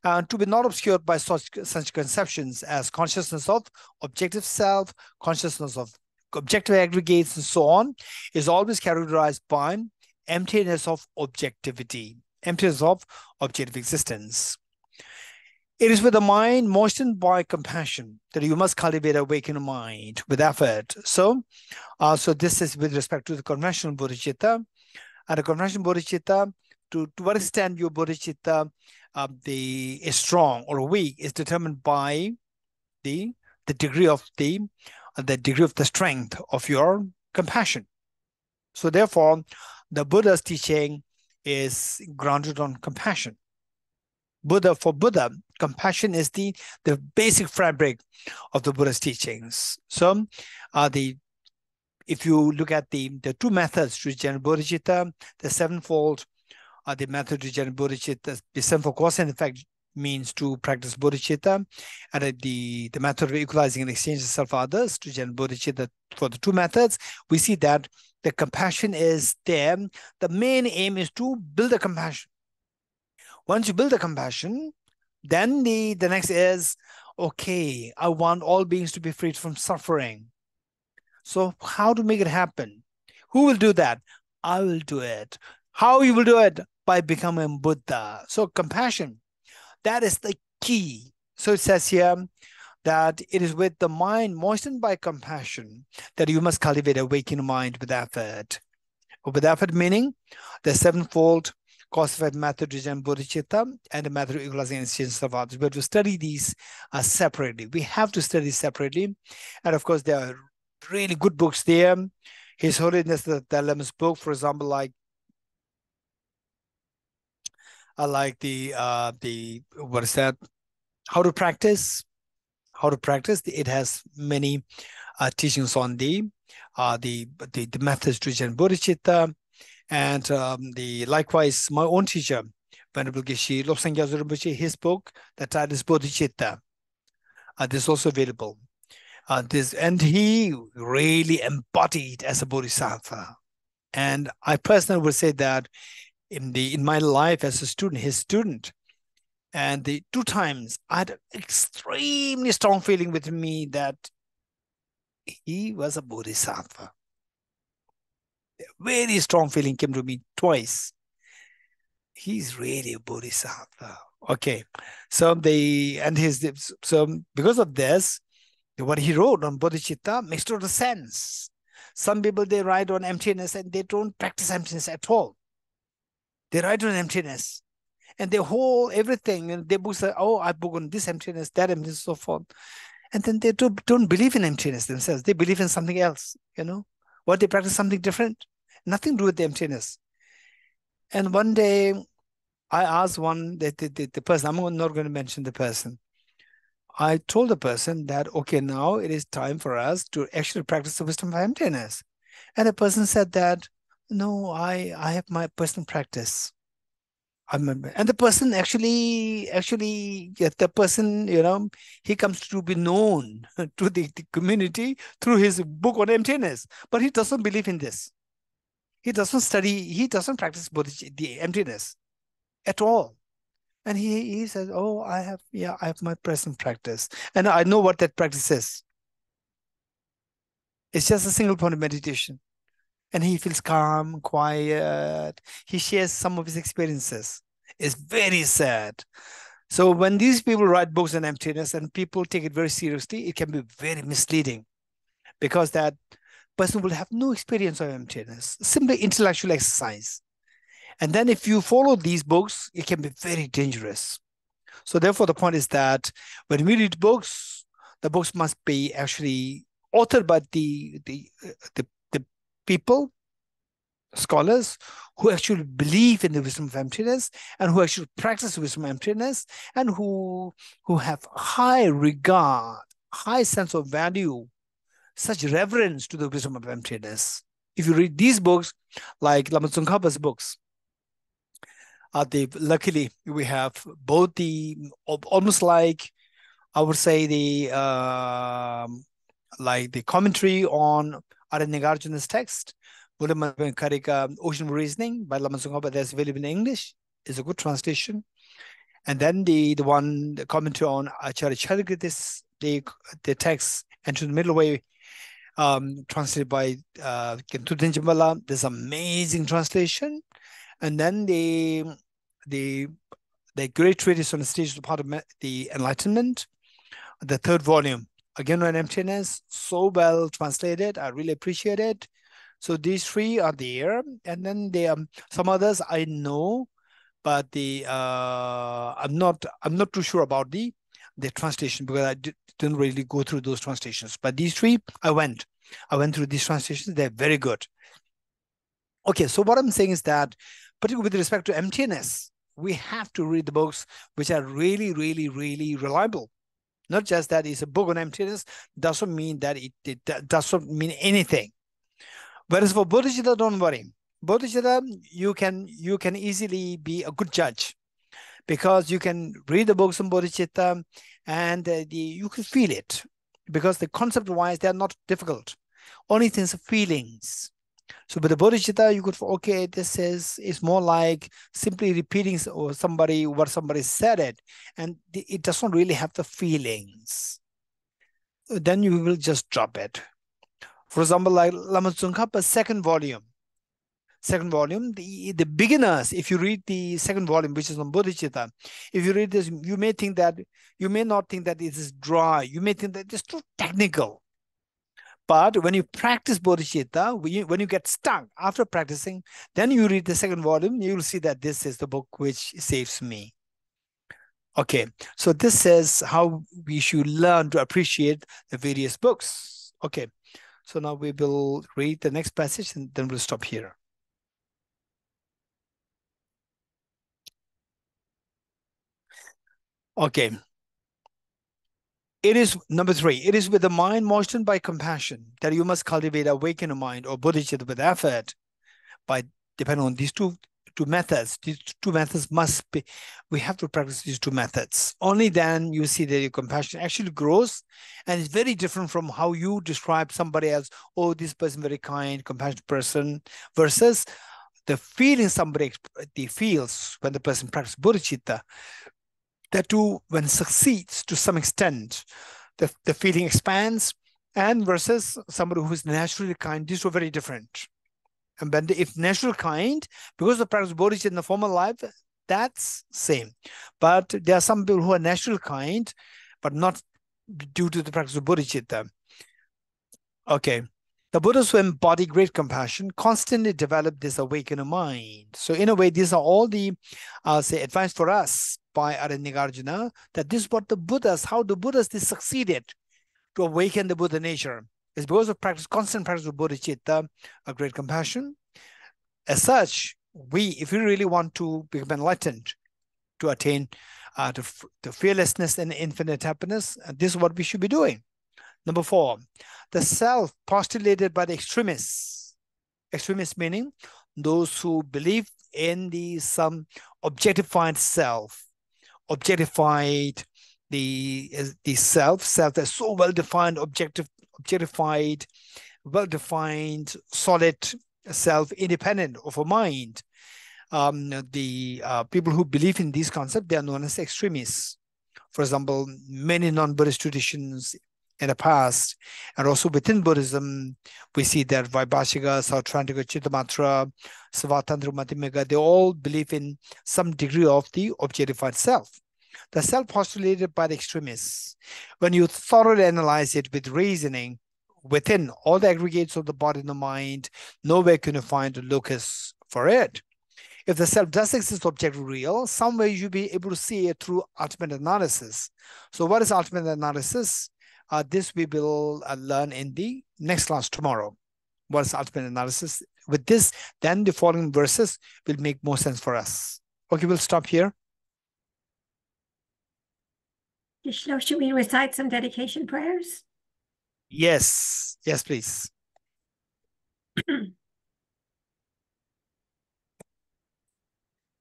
And to be not obscured by such, such conceptions as consciousness of objective self, consciousness of objective aggregates, and so on, is always characterized by emptiness of objectivity, emptiness of objective existence. It is with the mind moistened by compassion that you must cultivate a awakened mind with effort. So, uh, so this is with respect to the conventional bodhicitta. And the conventional bodhicitta, to, to what extent your bodhicitta uh, the, is strong or weak is determined by the, the degree of the, the degree of the strength of your compassion. So therefore, the Buddha's teaching is grounded on compassion. Buddha for Buddha, compassion is the, the basic fabric of the Buddha's teachings. So uh, the if you look at the, the two methods to generate bodhicitta, the sevenfold, uh, the method to generate bodhicitta, the sevenfold cause in effect means to practice bodhicitta, and the, the method of equalizing and exchanging self for others to generate bodhicitta for the two methods, we see that the compassion is there. The main aim is to build a compassion. Once you build the compassion, then the, the next is, okay, I want all beings to be freed from suffering. So how to make it happen? Who will do that? I will do it. How you will do it? By becoming Buddha. So compassion, that is the key. So it says here that it is with the mind moistened by compassion that you must cultivate a waking mind with effort. With effort meaning the sevenfold cause-effect method to generate bodhicitta and of others. But to study these uh, separately, we have to study separately. And of course, there are really good books there. His Holiness the Dalai's book, for example, like I like the uh the what is that? How to practice. How to practice. It has many uh, teachings on the uh the the, the methods to bodhicitta and um, the likewise, my own teacher, Venerable Geshe Lobsang Rinpoche, his book, the title is Bodhicitta. Uh, this is also available. Uh, this and he really embodied as a bodhisattva. And I personally would say that in the in my life as a student, his student, and the two times I had an extremely strong feeling with me that he was a bodhisattva very strong feeling came to me twice. He's really a bodhisattva. Okay, so they and his so because of this, what he wrote on bodhicitta makes total sense. Some people they write on emptiness and they don't practice emptiness at all. They write on emptiness, and they whole everything and they books "Oh, I book on this emptiness, that emptiness, so forth," and then they don't, don't believe in emptiness themselves. They believe in something else. You know, what they practice something different nothing to do with the emptiness. And one day I asked one, the, the, the person, I'm not going to mention the person. I told the person that, okay, now it is time for us to actually practice the wisdom of emptiness. And the person said that, no, I, I have my personal practice. I remember. And the person actually, actually, yeah, the person, you know, he comes to be known to the, the community through his book on emptiness, but he doesn't believe in this. He doesn't study, he doesn't practice the emptiness at all. And he, he says, Oh, I have, yeah, I have my present practice. And I know what that practice is. It's just a single point of meditation. And he feels calm, quiet. He shares some of his experiences. It's very sad. So when these people write books on emptiness and people take it very seriously, it can be very misleading because that person will have no experience of emptiness, simply intellectual exercise. And then if you follow these books, it can be very dangerous. So therefore, the point is that when we read books, the books must be actually authored by the the uh, the, the people, scholars who actually believe in the wisdom of emptiness and who actually practice wisdom of emptiness and who who have high regard, high sense of value, such reverence to the wisdom of emptiness. If you read these books, like Lama Tsongkhapa's books, uh, the luckily we have both the almost like I would say the uh, like the commentary on Aryanagarjuna's text, Buddha Karika Ocean Reasoning by Lama Tsongkhapa that's available in English is a good translation. And then the the one the commentary on Acharya Chandrakirti's, the the text Entering the Middle Way, um, translated by uh, Jinpa-la. This amazing translation. And then the the the great treatise on the stage of the part of the Enlightenment, the third volume, again on emptiness, so well translated. I really appreciate it. So these three are there, and then there are some others I know, but the uh, I'm not I'm not too sure about the the translation because I did, didn't really go through those translations. But these three I went, I went through these translations. They're very good. Okay, so what I'm saying is that, particularly with respect to emptiness, we have to read the books which are really, really, really reliable. Not just that it's a book on emptiness doesn't mean that it, it doesn't mean anything. Whereas for Bodhicitta, don't worry. Bodhicitta, you can you can easily be a good judge because you can read the books on Bodhicitta and uh, the, you can feel it because the concept wise they are not difficult. Only things are feelings. So with the bodhicitta, you could okay, this is is more like simply repeating or somebody what somebody said it, and it doesn't really have the feelings. Then you will just drop it. For example, like Lama Tsongkhapa's second volume. Second volume, the, the beginners, if you read the second volume, which is on bodhicitta, if you read this, you may think that you may not think that it is dry. You may think that it's too technical but when you practice bodhicitta, when you, get stuck after practicing, then you read the second volume, you will see that this is the book which saves me. Okay, so this is how we should learn to appreciate the various books. Okay, so now we will read the next passage and then we'll stop here. Okay, it is number three. It is with the mind moistened by compassion that you must cultivate awakened a mind or bodhicitta with effort. By depending on these two two methods, these two methods must be. We have to practice these two methods. Only then you see that your compassion actually grows, and it's very different from how you describe somebody else. Oh, this person very kind, compassionate person, versus the feeling somebody the feels when the person practices bodhicitta that too, when succeeds to some extent, the, the feeling expands, and versus somebody who is naturally kind, these are very different. And when if natural kind, because the practice of bodhicitta in the former life, that's same. But there are some people who are natural kind, but not due to the practice of bodhicitta. Okay. The Buddhas who embody great compassion constantly develop this awakened mind. So in a way, these are all the, I'll say, advice for us by Aryanagarjuna, that this is what the Buddhas, how the Buddhas they succeeded to awaken the Buddha nature. It's because of practice, constant practice of bodhicitta, a great compassion. As such, we, if we really want to become enlightened, to attain uh, to, to fearlessness and infinite happiness, uh, this is what we should be doing. Number four, the self postulated by the extremists. Extremists meaning those who believe in the some objectified self. Objectified the the self self that's so well defined objective objectified well defined solid self independent of a mind. Um, the uh, people who believe in these concepts they are known as extremists. For example many non-buddhist traditions in the past and also within buddhism we see that vaibhashika sautrantika chittamatra svatantrika madhyamika they all believe in some degree of the objectified self the self postulated by the extremists, when you thoroughly analyze it with reasoning within all the aggregates of the body and the mind, nowhere can you find a locus for it. if the self does exist object real, somewhere you'll be able to see it through ultimate analysis. So what is ultimate analysis? Uh, this we will uh, learn in the next class tomorrow. What is ultimate analysis? With this, then the following verses will make more sense for us. Okay, we'll stop here. Should we recite some dedication prayers? Yes, yes, please. In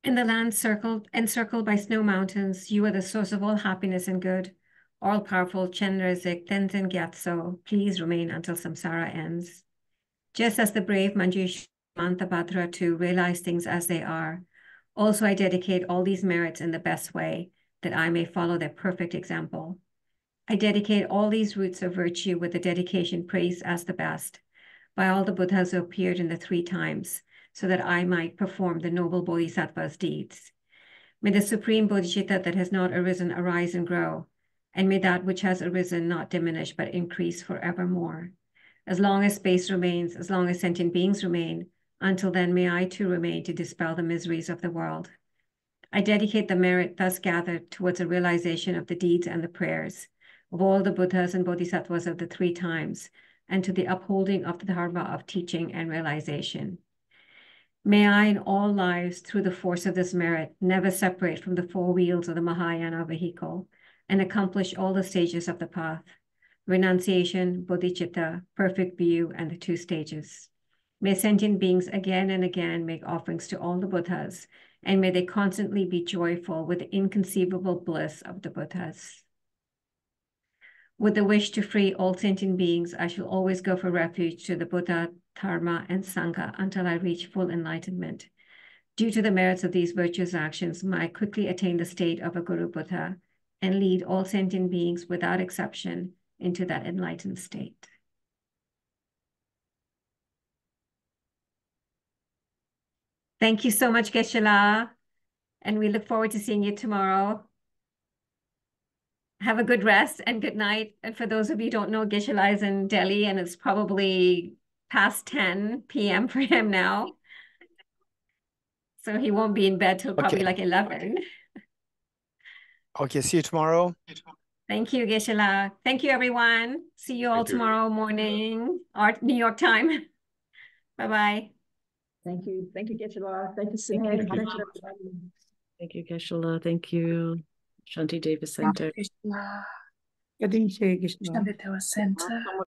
the land circled, encircled by snow mountains, you are the source of all happiness and good. All powerful Chenrezig Tenzin Gyatso, please remain until samsara ends. Just as the brave Manjushri Samantabhadra too realize things as they are, also I dedicate all these merits in the best way, that I may follow their perfect example. I dedicate all these roots of virtue with the dedication praised as the best by all the Buddhas who appeared in the three times, so that I might perform the noble Bodhisattva's deeds. May the supreme bodhicitta that has not arisen arise and grow, and may that which has arisen not diminish but increase forevermore. As long as space remains, as long as sentient beings remain, until then may I too remain to dispel the miseries of the world. I dedicate the merit thus gathered towards a realization of the deeds and the prayers of all the Buddhas and Bodhisattvas of the three times, and to the upholding of the Dharma of teaching and realization. May I in all lives, through the force of this merit, never separate from the four wheels of the Mahayana vehicle and accomplish all the stages of the path renunciation, bodhicitta, perfect view, and the two stages. May sentient beings again and again make offerings to all the Buddhas, and may they constantly be joyful with the inconceivable bliss of the Buddhas. With the wish to free all sentient beings, I shall always go for refuge to the Buddha, Dharma, and Sangha until I reach full enlightenment. Due to the merits of these virtuous actions, may I quickly attain the state of a Guru Buddha and lead all sentient beings without exception into that enlightened state. Thank you so much, Geshe-la. And we look forward to seeing you tomorrow. Have a good rest and good night. And for those of you who don't know, Geshe-la is in Delhi and it's probably past 10 p.m. for him now. So he won't be in bed till probably Okay. like 11. Okay, see you tomorrow. Thank you, Geshe-la. Thank you, everyone. See you all Thank you. tomorrow morning, or New York time. Bye-bye. Thank you. Thank you, Geshe-la. Thank you, Sid. you. Thank you, everybody. Thank you, Geshe-la. Thank you, Shantideva Center. Gadinche Krishna. Awesome.